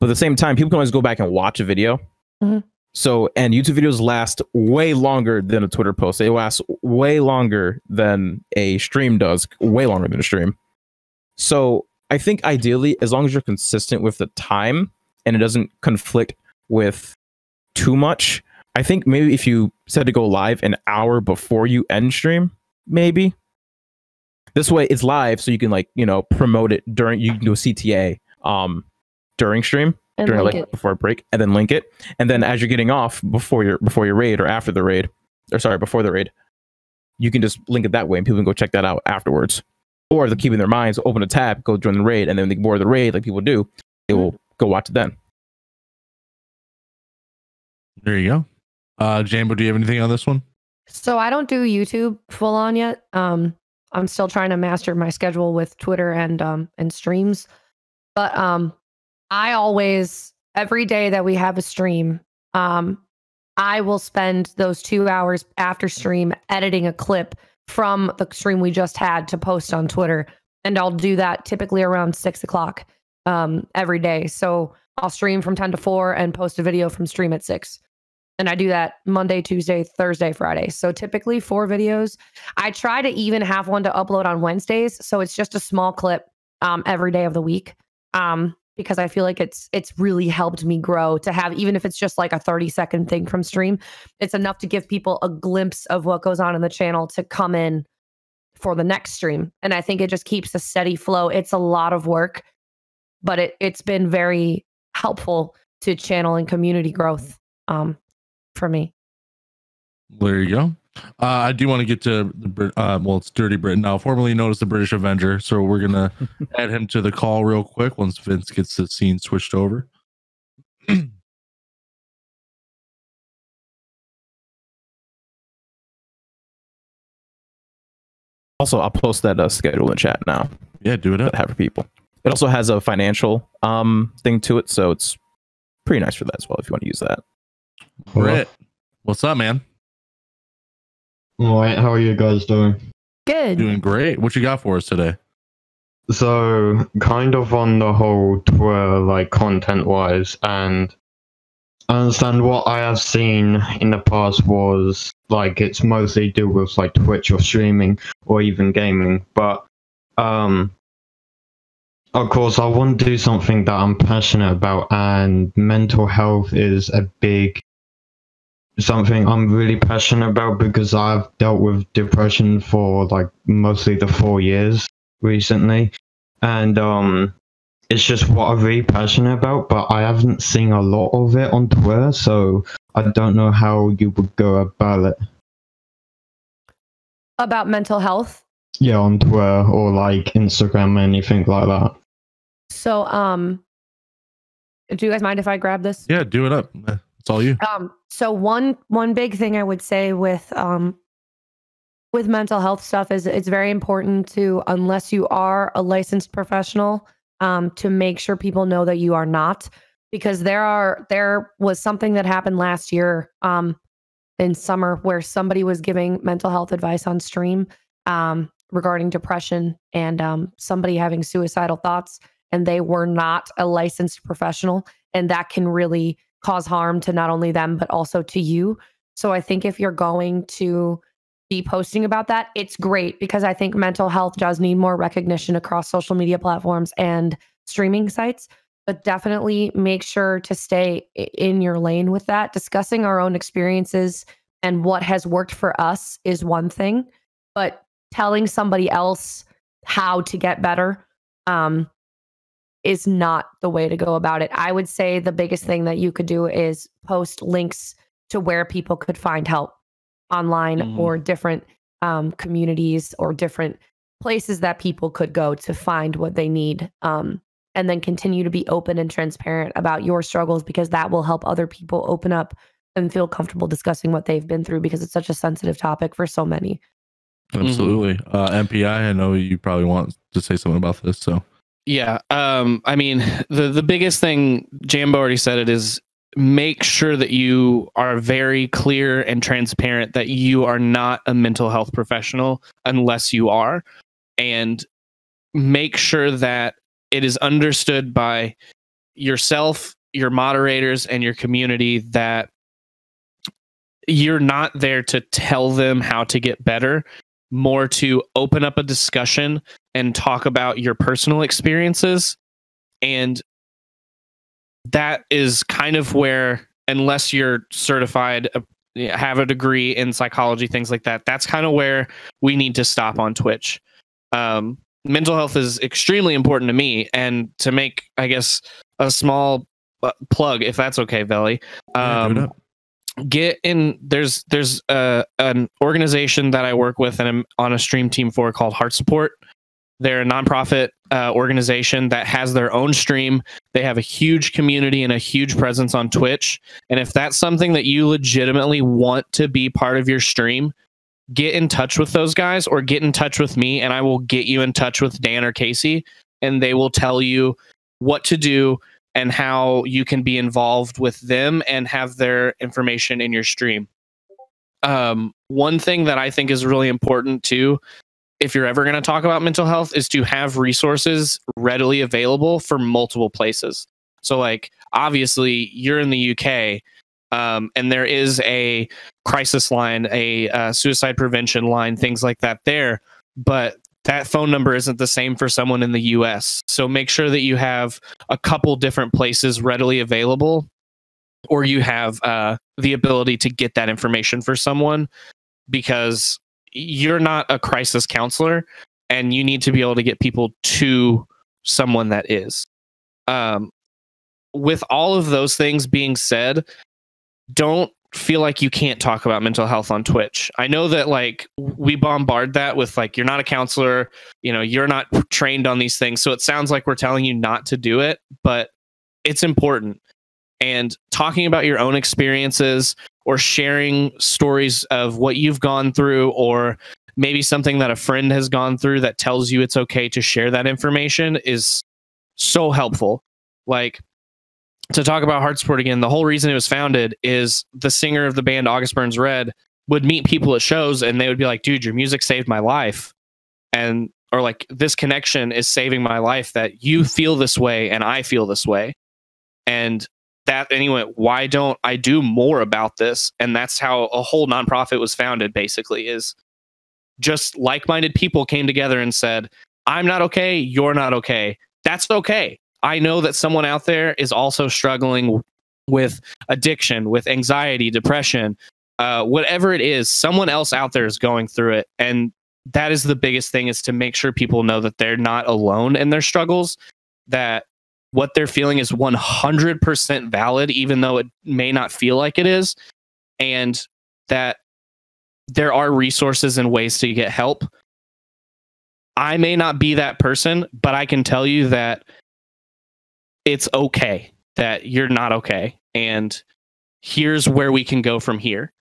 But at the same time, people can always go back and watch a video. Mhm. So, and YouTube videos last way longer than a Twitter post. They last way longer than a stream does, way longer than a stream. So, I think ideally, as long as you're consistent with the time and it doesn't conflict with too much, I think maybe if you said to go live an hour before you end stream, maybe this way it's live, so you can like you know promote it during. You can do a CTA um during stream And during like it. before a break, and then link it, and then as you're getting off before your before your raid or after the raid, or sorry before the raid, you can just link it that way, and people can go check that out afterwards. Or they're keeping their minds, open a tab, go join the raid, and then they board the raid like people do. They will go watch it then. There you go. Uh, Jambo, do you have anything on this one? So I don't do YouTube full on yet. Um, I'm still trying to master my schedule with Twitter and um and streams. But um, I always every day that we have a stream, um, I will spend those two hours after stream editing a clip from the stream we just had to post on Twitter, and I'll do that typically around six o'clock um every day. So I'll stream from ten to four and post a video from stream at six and I do that Monday, Tuesday, Thursday, Friday. So typically four videos. I try to even have one to upload on Wednesdays, so it's just a small clip um, every day of the week. Um, because I feel like it's it's really helped me grow to have even if it's just like a 30 second thing from stream, it's enough to give people a glimpse of what goes on in the channel to come in for the next stream. And I think it just keeps a steady flow. It's a lot of work, but it it's been very helpful to channel and community growth um, for me. There you go. Uh, I do want to get to the uh, well, it's Dirty Britain now, formerly known as the British Avenger. So we're gonna add him to the call real quick once Vince gets the scene switched over. Also, I'll post that uh, schedule in chat now. Yeah, do it up. Have people. It also has a financial um thing to it, so it's pretty nice for that as well if you want to use that. Brit, what's up, man? All right, how are you guys doing? Good. Doing great. What you got for us today? So, kind of on the whole Twitter, like content wise, and I understand what I have seen in the past was like it's mostly do with like Twitch or streaming or even gaming, but um of course I want to do something that I'm passionate about and mental health is a big something I'm really passionate about because I've dealt with depression for like mostly the 4 years recently and um it's just what I'm really passionate about, but I haven't seen a lot of it on Twitter, so I don't know how you would go about it. About mental health. Yeah, on Twitter or like Instagram, anything like that. So, um, do you guys mind if I grab this? Yeah, do it up. It's all you. Um, so one one big thing I would say with um with mental health stuff is it's very important to unless you are a licensed professional um, to make sure people know that you are not because there are there was something that happened last year um, in summer where somebody was giving mental health advice on stream um, regarding depression and um, somebody having suicidal thoughts and they were not a licensed professional and that can really cause harm to not only them but also to you so i think if you're going to be posting about that, it's great because I think mental health does need more recognition across social media platforms and streaming sites. But definitely make sure to stay in your lane with that. Discussing our own experiences and what has worked for us is one thing, but telling somebody else how to get better um, is not the way to go about it. I would say the biggest thing that you could do is post links to where people could find help online mm. or different um, communities or different places that people could go to find what they need um, and then continue to be open and transparent about your struggles because that will help other people open up and feel comfortable discussing what they've been through because it's such a sensitive topic for so many absolutely mm-hmm. uh, mpi i know you probably want to say something about this so yeah um i mean the the biggest thing jambo already said it is make sure that you are very clear and transparent that you are not a mental health professional unless you are. And make sure that it is understood by yourself your moderators and your community that you're not there to tell them how to get better more to open up a discussion and talk about your personal experiences. And that is kind of where unless you're certified uh, have a degree in psychology things like that that's kind of where we need to stop on twitch. Um, mental health is extremely important to me. And to make i guess a small uh, plug if that's okay Veli. Um, yeah, get in there's there's uh, an organization that i work with and i'm on a stream team for called heart support they're a nonprofit uh, organization that has their own stream. They have a huge community and a huge presence on Twitch. And if that's something that you legitimately want to be part of your stream, get in touch with those guys or get in touch with me, and I will get you in touch with Dan or Casey, and they will tell you what to do and how you can be involved with them and have their information in your stream. Um, one thing that I think is really important too if you're ever going to talk about mental health is to have resources readily available for multiple places. So like obviously you're in the UK um, and there is a crisis line, a uh, suicide prevention line, things like that there, but that phone number isn't the same for someone in the US. So make sure that you have a couple different places readily available or you have uh, the ability to get that information for someone because you're not a crisis counselor and you need to be able to get people to someone that is. Um, with all of those things being said, don't feel like you can't talk about mental health on Twitch. I know that like we bombard that with like you're not a counselor, you know, you're not trained on these things. So it sounds like we're telling you not to do it, but it's important. And talking about your own experiences, or sharing stories of what you've gone through or maybe something that a friend has gone through that tells you it's okay to share that information is so helpful. Like to talk about Heart Support again, the whole reason it was founded is the singer of the band August Burns Red would meet people at shows and they would be like, dude, your music saved my life. And or like this connection is saving my life that you feel this way and I feel this way. And that went, why don't I do more about this? And that's how a whole nonprofit was founded. Basically, is just like-minded people came together and said, I'm not okay. You're not okay. That's okay. I know that someone out there is also struggling with addiction, with anxiety, depression, uh, whatever it is. Someone else out there is going through it, and that is the biggest thing: is to make sure people know that they're not alone in their struggles. That what they're feeling is 100% valid, even though it may not feel like it is, and that there are resources and ways to get help. I may not be that person, but I can tell you that it's okay that you're not okay. And here's where we can go from here.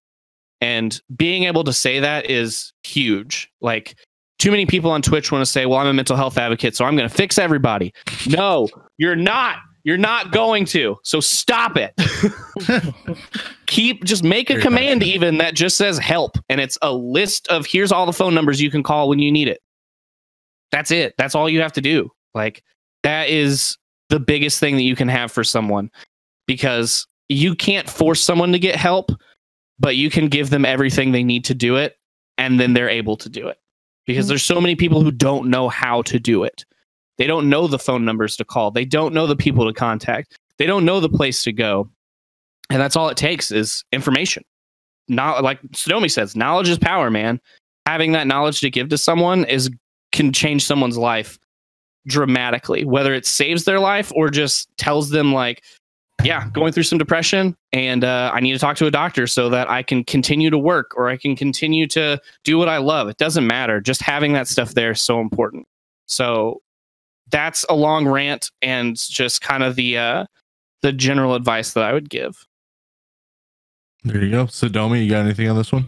And being able to say that is huge. Like, too many people on Twitch want to say, well, I'm a mental health advocate, so I'm going to fix everybody. No, you're not. You're not going to. So stop it. Keep just make a command even that just says help and it's a list of here's all the phone numbers you can call when you need it. That's it. That's all you have to do. Like that is the biggest thing that you can have for someone because you can't force someone to get help, but you can give them everything they need to do it and then they're able to do it. Because mm-hmm. there's so many people who don't know how to do it. They don't know the phone numbers to call. They don't know the people to contact. They don't know the place to go. And that's all it takes is information. Not like Sadomi says, knowledge is power, man. Having that knowledge to give to someone is can change someone's life dramatically, whether it saves their life or just tells them like, yeah, going through some depression and uh, I need to talk to a doctor so that I can continue to work or I can continue to do what I love. It doesn't matter. Just having that stuff there is so important. So that's a long rant and just kind of the uh, the general advice that I would give. There you go. Sadomi, you got anything on this one?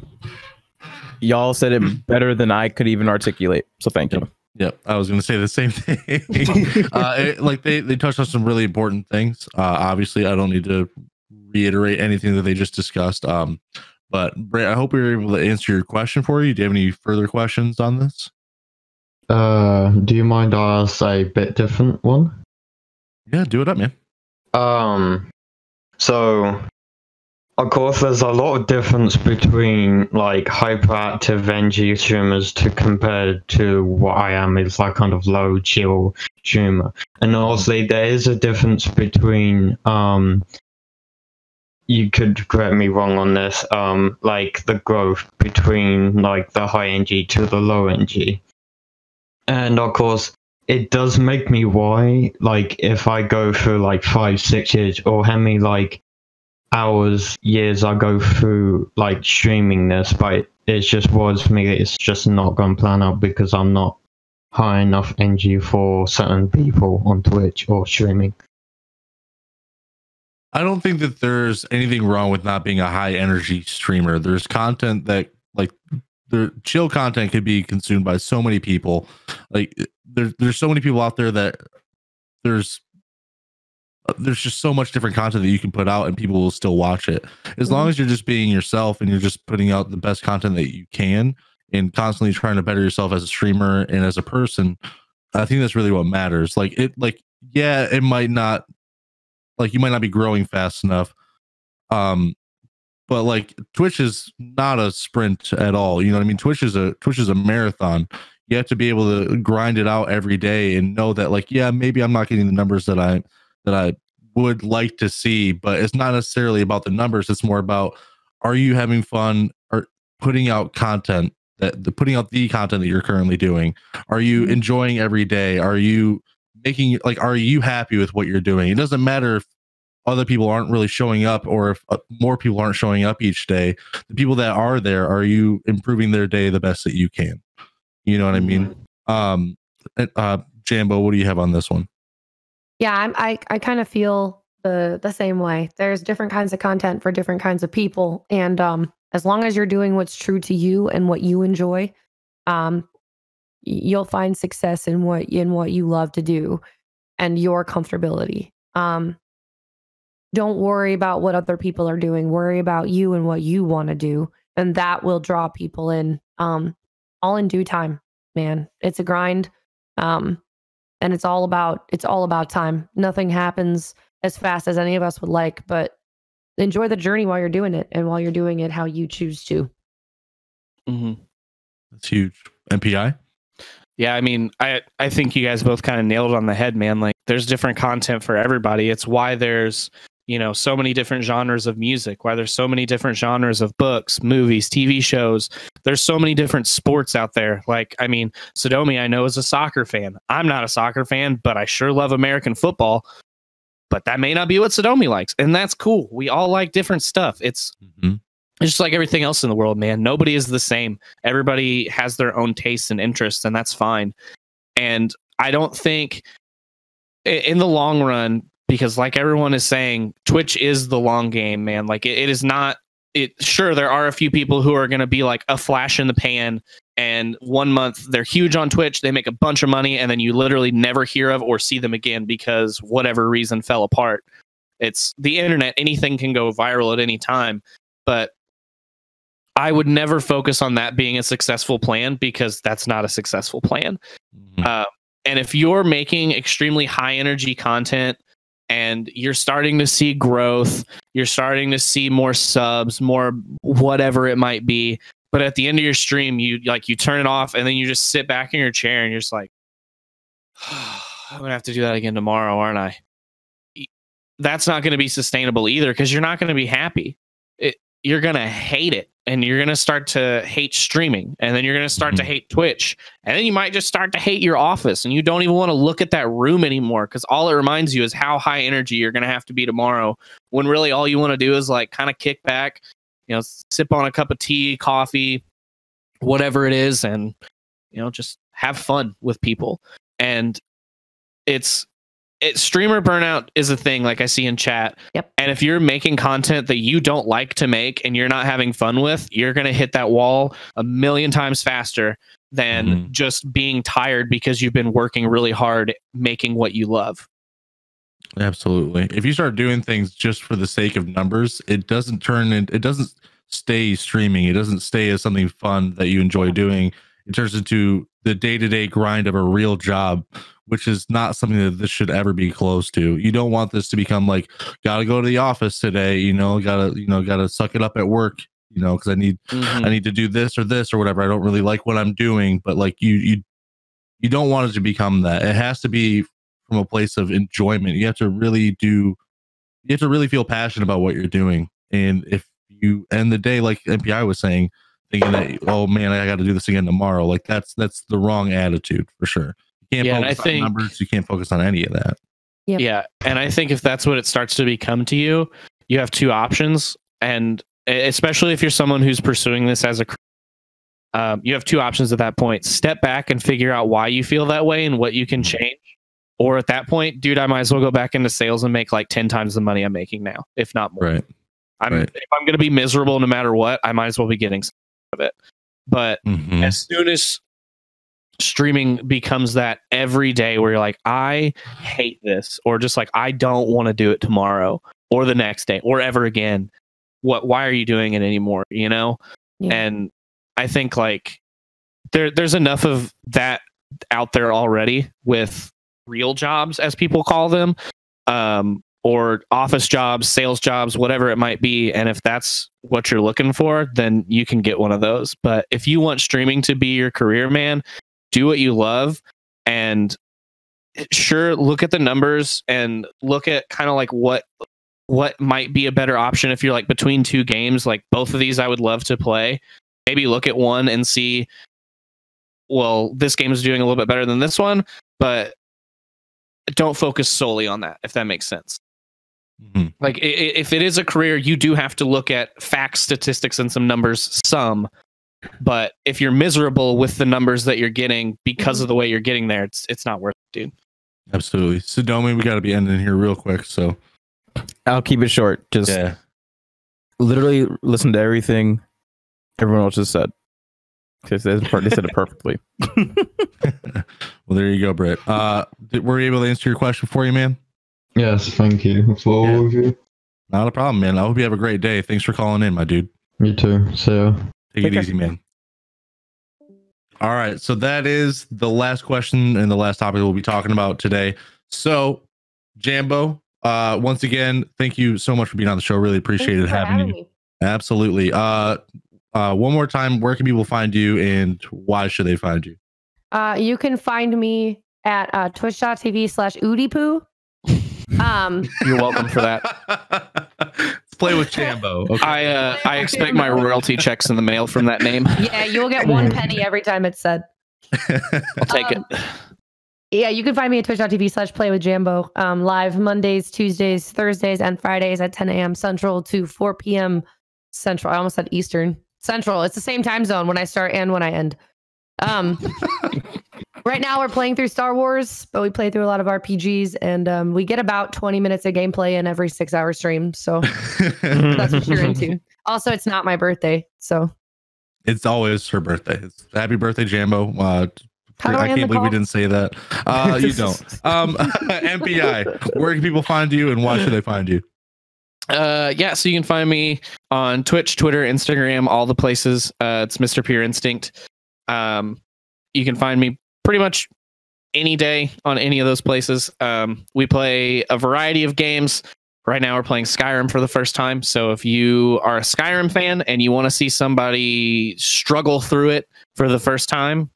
Y'all said it better than I could even articulate. So thank you. Yep, I was going to say the same thing. uh, it, like they they touched on some really important things. Uh, obviously, I don't need to reiterate anything that they just discussed. Um, but Brant, I hope we were able to answer your question for you. Do you have any further questions on this? Uh, do you mind I ask a bit different one? Yeah, do it up, man. Um, so of course, there's a lot of difference between like hyperactive NG tumors to compared to what I am is like kind of low chill tumor, and obviously there is a difference between um. You could correct me wrong on this. Um, like the growth between like the high NG to the low NG, and of course it does make me worry. Like if I go through like five, six years, or how many like hours, years I go through like streaming this, but it just was for me. It's just not going to plan out because I'm not high enough energy for certain people on Twitch or streaming. I don't think that there's anything wrong with not being a high energy streamer. There's content that like the chill content could be consumed by so many people. Like there's there's so many people out there that there's there's just so much different content that you can put out and people will still watch it. As long as you're just being yourself and you're just putting out the best content that you can and constantly trying to better yourself as a streamer and as a person i think that's really what matters. Like it like yeah it might not like you might not be growing fast enough um but like twitch is not a sprint at all you know what i mean? Twitch is a twitch is a marathon. You have to be able to grind it out every day and know that like yeah maybe i'm not getting the numbers that i that I would like to see, but it's not necessarily about the numbers. It's more about are you having fun or putting out content that the putting out the content that you're currently doing? Are you Mm-hmm. enjoying every day? Are you making like are you happy with what you're doing? It doesn't matter if other people aren't really showing up or if uh, more people aren't showing up each day. The people that are there, are you improving their day the best that you can? You know what I mean? Um uh Jambo, what do you have on this one? Yeah, I'm, I I kind of feel the the same way. There's different kinds of content for different kinds of people, and um, as long as you're doing what's true to you and what you enjoy, um, you'll find success in what in what you love to do, and your comfortability. Um, don't worry about what other people are doing. Worry about you and what you want to do, and that will draw people in. Um, all in due time, man. It's a grind. Um, and it's all about it's all about time nothing happens as fast as any of us would like, but enjoy the journey while you're doing it and while you're doing it how you choose to. Mm-hmm. That's huge. MPI. Yeah, I mean, I I think you guys both kind of nailed it on the head, man. Like there's different content for everybody. It's why there's, you know, so many different genres of music, why there's so many different genres of books, movies, TV shows. There's so many different sports out there. Like, I mean, Sadomi I know is a soccer fan. I'm not a soccer fan, but I sure love American football. But that may not be what Sadomi likes, and that's cool. We all like different stuff. It's Mhm. it's just like everything else in the world, man. Nobody is the same. Everybody has their own tastes and interests, and that's fine. And I don't think in the long run, because like everyone is saying, Twitch is the long game, man. Like it, it is not it sure there are a few people who are gonna be like a flash in the pan and one month they're huge on Twitch, they make a bunch of money, and then you literally never hear of or see them again because whatever reason fell apart. It's the internet, anything can go viral at any time. But I would never focus on that being a successful plan because that's not a successful plan. Mhm. Uh, and if you're making extremely high energy content and you're starting to see growth, you're starting to see more subs, more whatever it might be. But at the end of your stream, you like you turn it off and then you just sit back in your chair and you're just like, I'm gonna have to do that again tomorrow, aren't i That's not gonna be sustainable either because you're not gonna be happy. It, you're gonna hate it and you're gonna start to hate streaming and then you're gonna start to Mhm. hate Twitch and then you might just start to hate your office and you don't even want to look at that room anymore because all it reminds you is how high energy you're gonna have to be tomorrow when really all you want to do is like kind of kick back, you know, sip on a cup of tea, coffee, whatever it is, and you know, just have fun with people. And it's it streamer burnout is a thing like I see in chat. Yep. And if you're making content that you don't like to make and you're not having fun with, you're gonna hit that wall a million times faster than Mhm. just being tired because you've been working really hard making what you love. Absolutely. If you start doing things just for the sake of numbers, it doesn't turn in, it doesn't stay streaming. It doesn't stay as something fun that you enjoy doing. It turns into the day to day grind of a real job, which is not something that this should ever be close to. You don't want this to become like, gotta go to the office today, you know, gotta, you know, gotta suck it up at work, you know, because I need mm-hmm. I need to do this or this or whatever. I don't really like what I'm doing, but like you you you don't want it to become that. It has to be from a place of enjoyment. You have to really do you have to really feel passionate about what you're doing. And if you end the day like MPI was saying, thinking that oh man, I got to do this again tomorrow, like that's that's the wrong attitude for sure. You can't Yeah, and I focus think- on numbers. You can't focus on any of that. Yep. Yeah, and I think if that's what it starts to become to you, you have two options, and especially if you're someone who's pursuing this as a, cr- um, you have two options at that point: step back and figure out why you feel that way and what you can change, or at that point, dude, I might as well go back into sales and make like ten times the money I'm making now, if not more. Right. I'm right. if I'm going to be miserable no matter what, I might as well be getting some of it. But Mhm. as soon as streaming becomes that every day where you're like i hate this or just like i don't want to do it tomorrow or the next day or ever again. What why are you doing it anymore you know? Yeah. and i think like there there's enough of that out there already with real jobs as people call them um or office jobs sales jobs whatever it might be. And if that's what you're looking for then you can get one of those. But if you want streaming to be your career man do what you love and sure look at the numbers and look at kind of like what what might be a better option if you're like between two games like both of these I would love to play maybe look at one and see well this game is doing a little bit better than this one but don't focus solely on that if that makes sense Mhm. like if it is a career you do have to look at facts statistics and some numbers some but if you're miserable with the numbers that you're getting because of the way you're getting there it's it's not worth it dude Absolutely. Sadomi, we got to be ending here real quick. So I'll keep it short. Just yeah, literally listen to everything everyone else just said. Because they they said it perfectly. well, there you go, Britt. Uh, did, were we able to answer your question for you, man? Yes, thank you for all Yeah. of you. Not a problem, man. I hope you have a great day. Thanks for calling in, my dude. Me too. See ya. Take Take it care. easy, man. All right. So that is the last question and the last topic we'll be talking about today. So, Jambo, uh, once again, thank you so much for being on the show. Really appreciate Thanks for having you. me. Absolutely. Uh, uh, one more time, where can people find you and why should they find you? Uh, you can find me at uh, twitch.tv slash oodipoo. Um, You're welcome for that. Let's play with Jambo. Okay. I uh, I expect my royalty checks in the mail from that name. yeah, you will get one penny every time it's said. I'll take Um, it. Yeah, you can find me at twitch.tv slash play with Jambo. Um, live Mondays, Tuesdays, Thursdays, and Fridays at 10 a.m. Central to 4 p.m. Central. I almost said Eastern. Central. It's the same time zone when I start and when I end. Um, right now we're playing through Star Wars, but we play through a lot of RPGs, and um, we get about 20 minutes of gameplay in every six-hour stream. So that's what you're into. Also, it's not my birthday, so it's always her birthday. It's happy birthday, Jambo. Uh, I I can't the believe we didn't say that. Uh, you don't. Um, MPI, where can people find you and why should they find you? Uh, yeah, so you can find me on Twitch, Twitter, Instagram, all the places. Uh, it's Mr. Pure Instinct. Um, you can find me pretty much any day on any of those places. Um, we play a variety of games. Right now, we're playing Skyrim for the first time. So if you are a Skyrim fan and you want to see somebody struggle through it for the first time,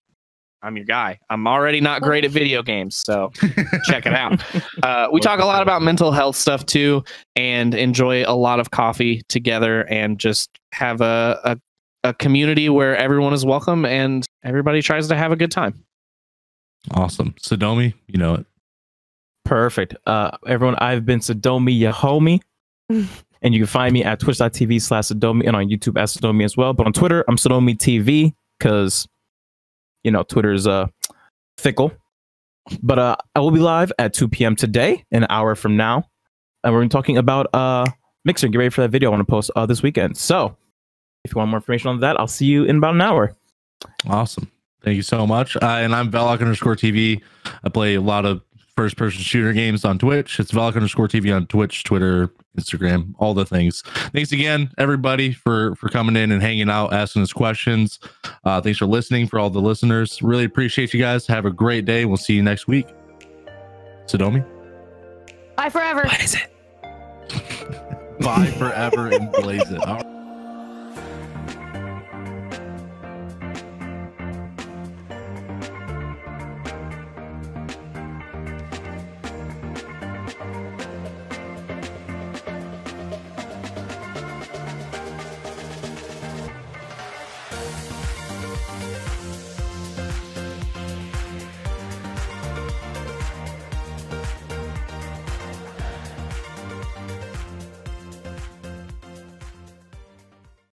I'm your guy. I'm already not great at video games, so check it out. Uh, we talk a lot about mental health stuff too and enjoy a lot of coffee together and just have a, a, a community where everyone is welcome and everybody tries to have a good time. Awesome. Sadomi, you know it. Perfect. Uh, everyone, I've been Sadomi, your homie. and you can find me at twitch.tv slash Sadomi and on YouTube as Sadomi as well. But on Twitter, I'm Sadomi TV because, you know, Twitter's uh, fickle. But uh, I will be live at 2 p.m. today, an hour from now. And we're talking about uh, Mixer. Get ready for that video I want to post uh, this weekend. So if you want more information on that, I'll see you in about an hour. Awesome. Thank you so much. Uh, and I'm Velokk underscore TV. I play a lot of first person shooter games on Twitch. It's Velokk underscore TV on Twitch, Twitter, Instagram, all the things. Thanks again, everybody, for for coming in and hanging out, asking us questions. Uh, thanks for listening for all the listeners. Really appreciate you guys. Have a great day. We'll see you next week. Sadomi. bye forever. is it? Bye forever and blaze it.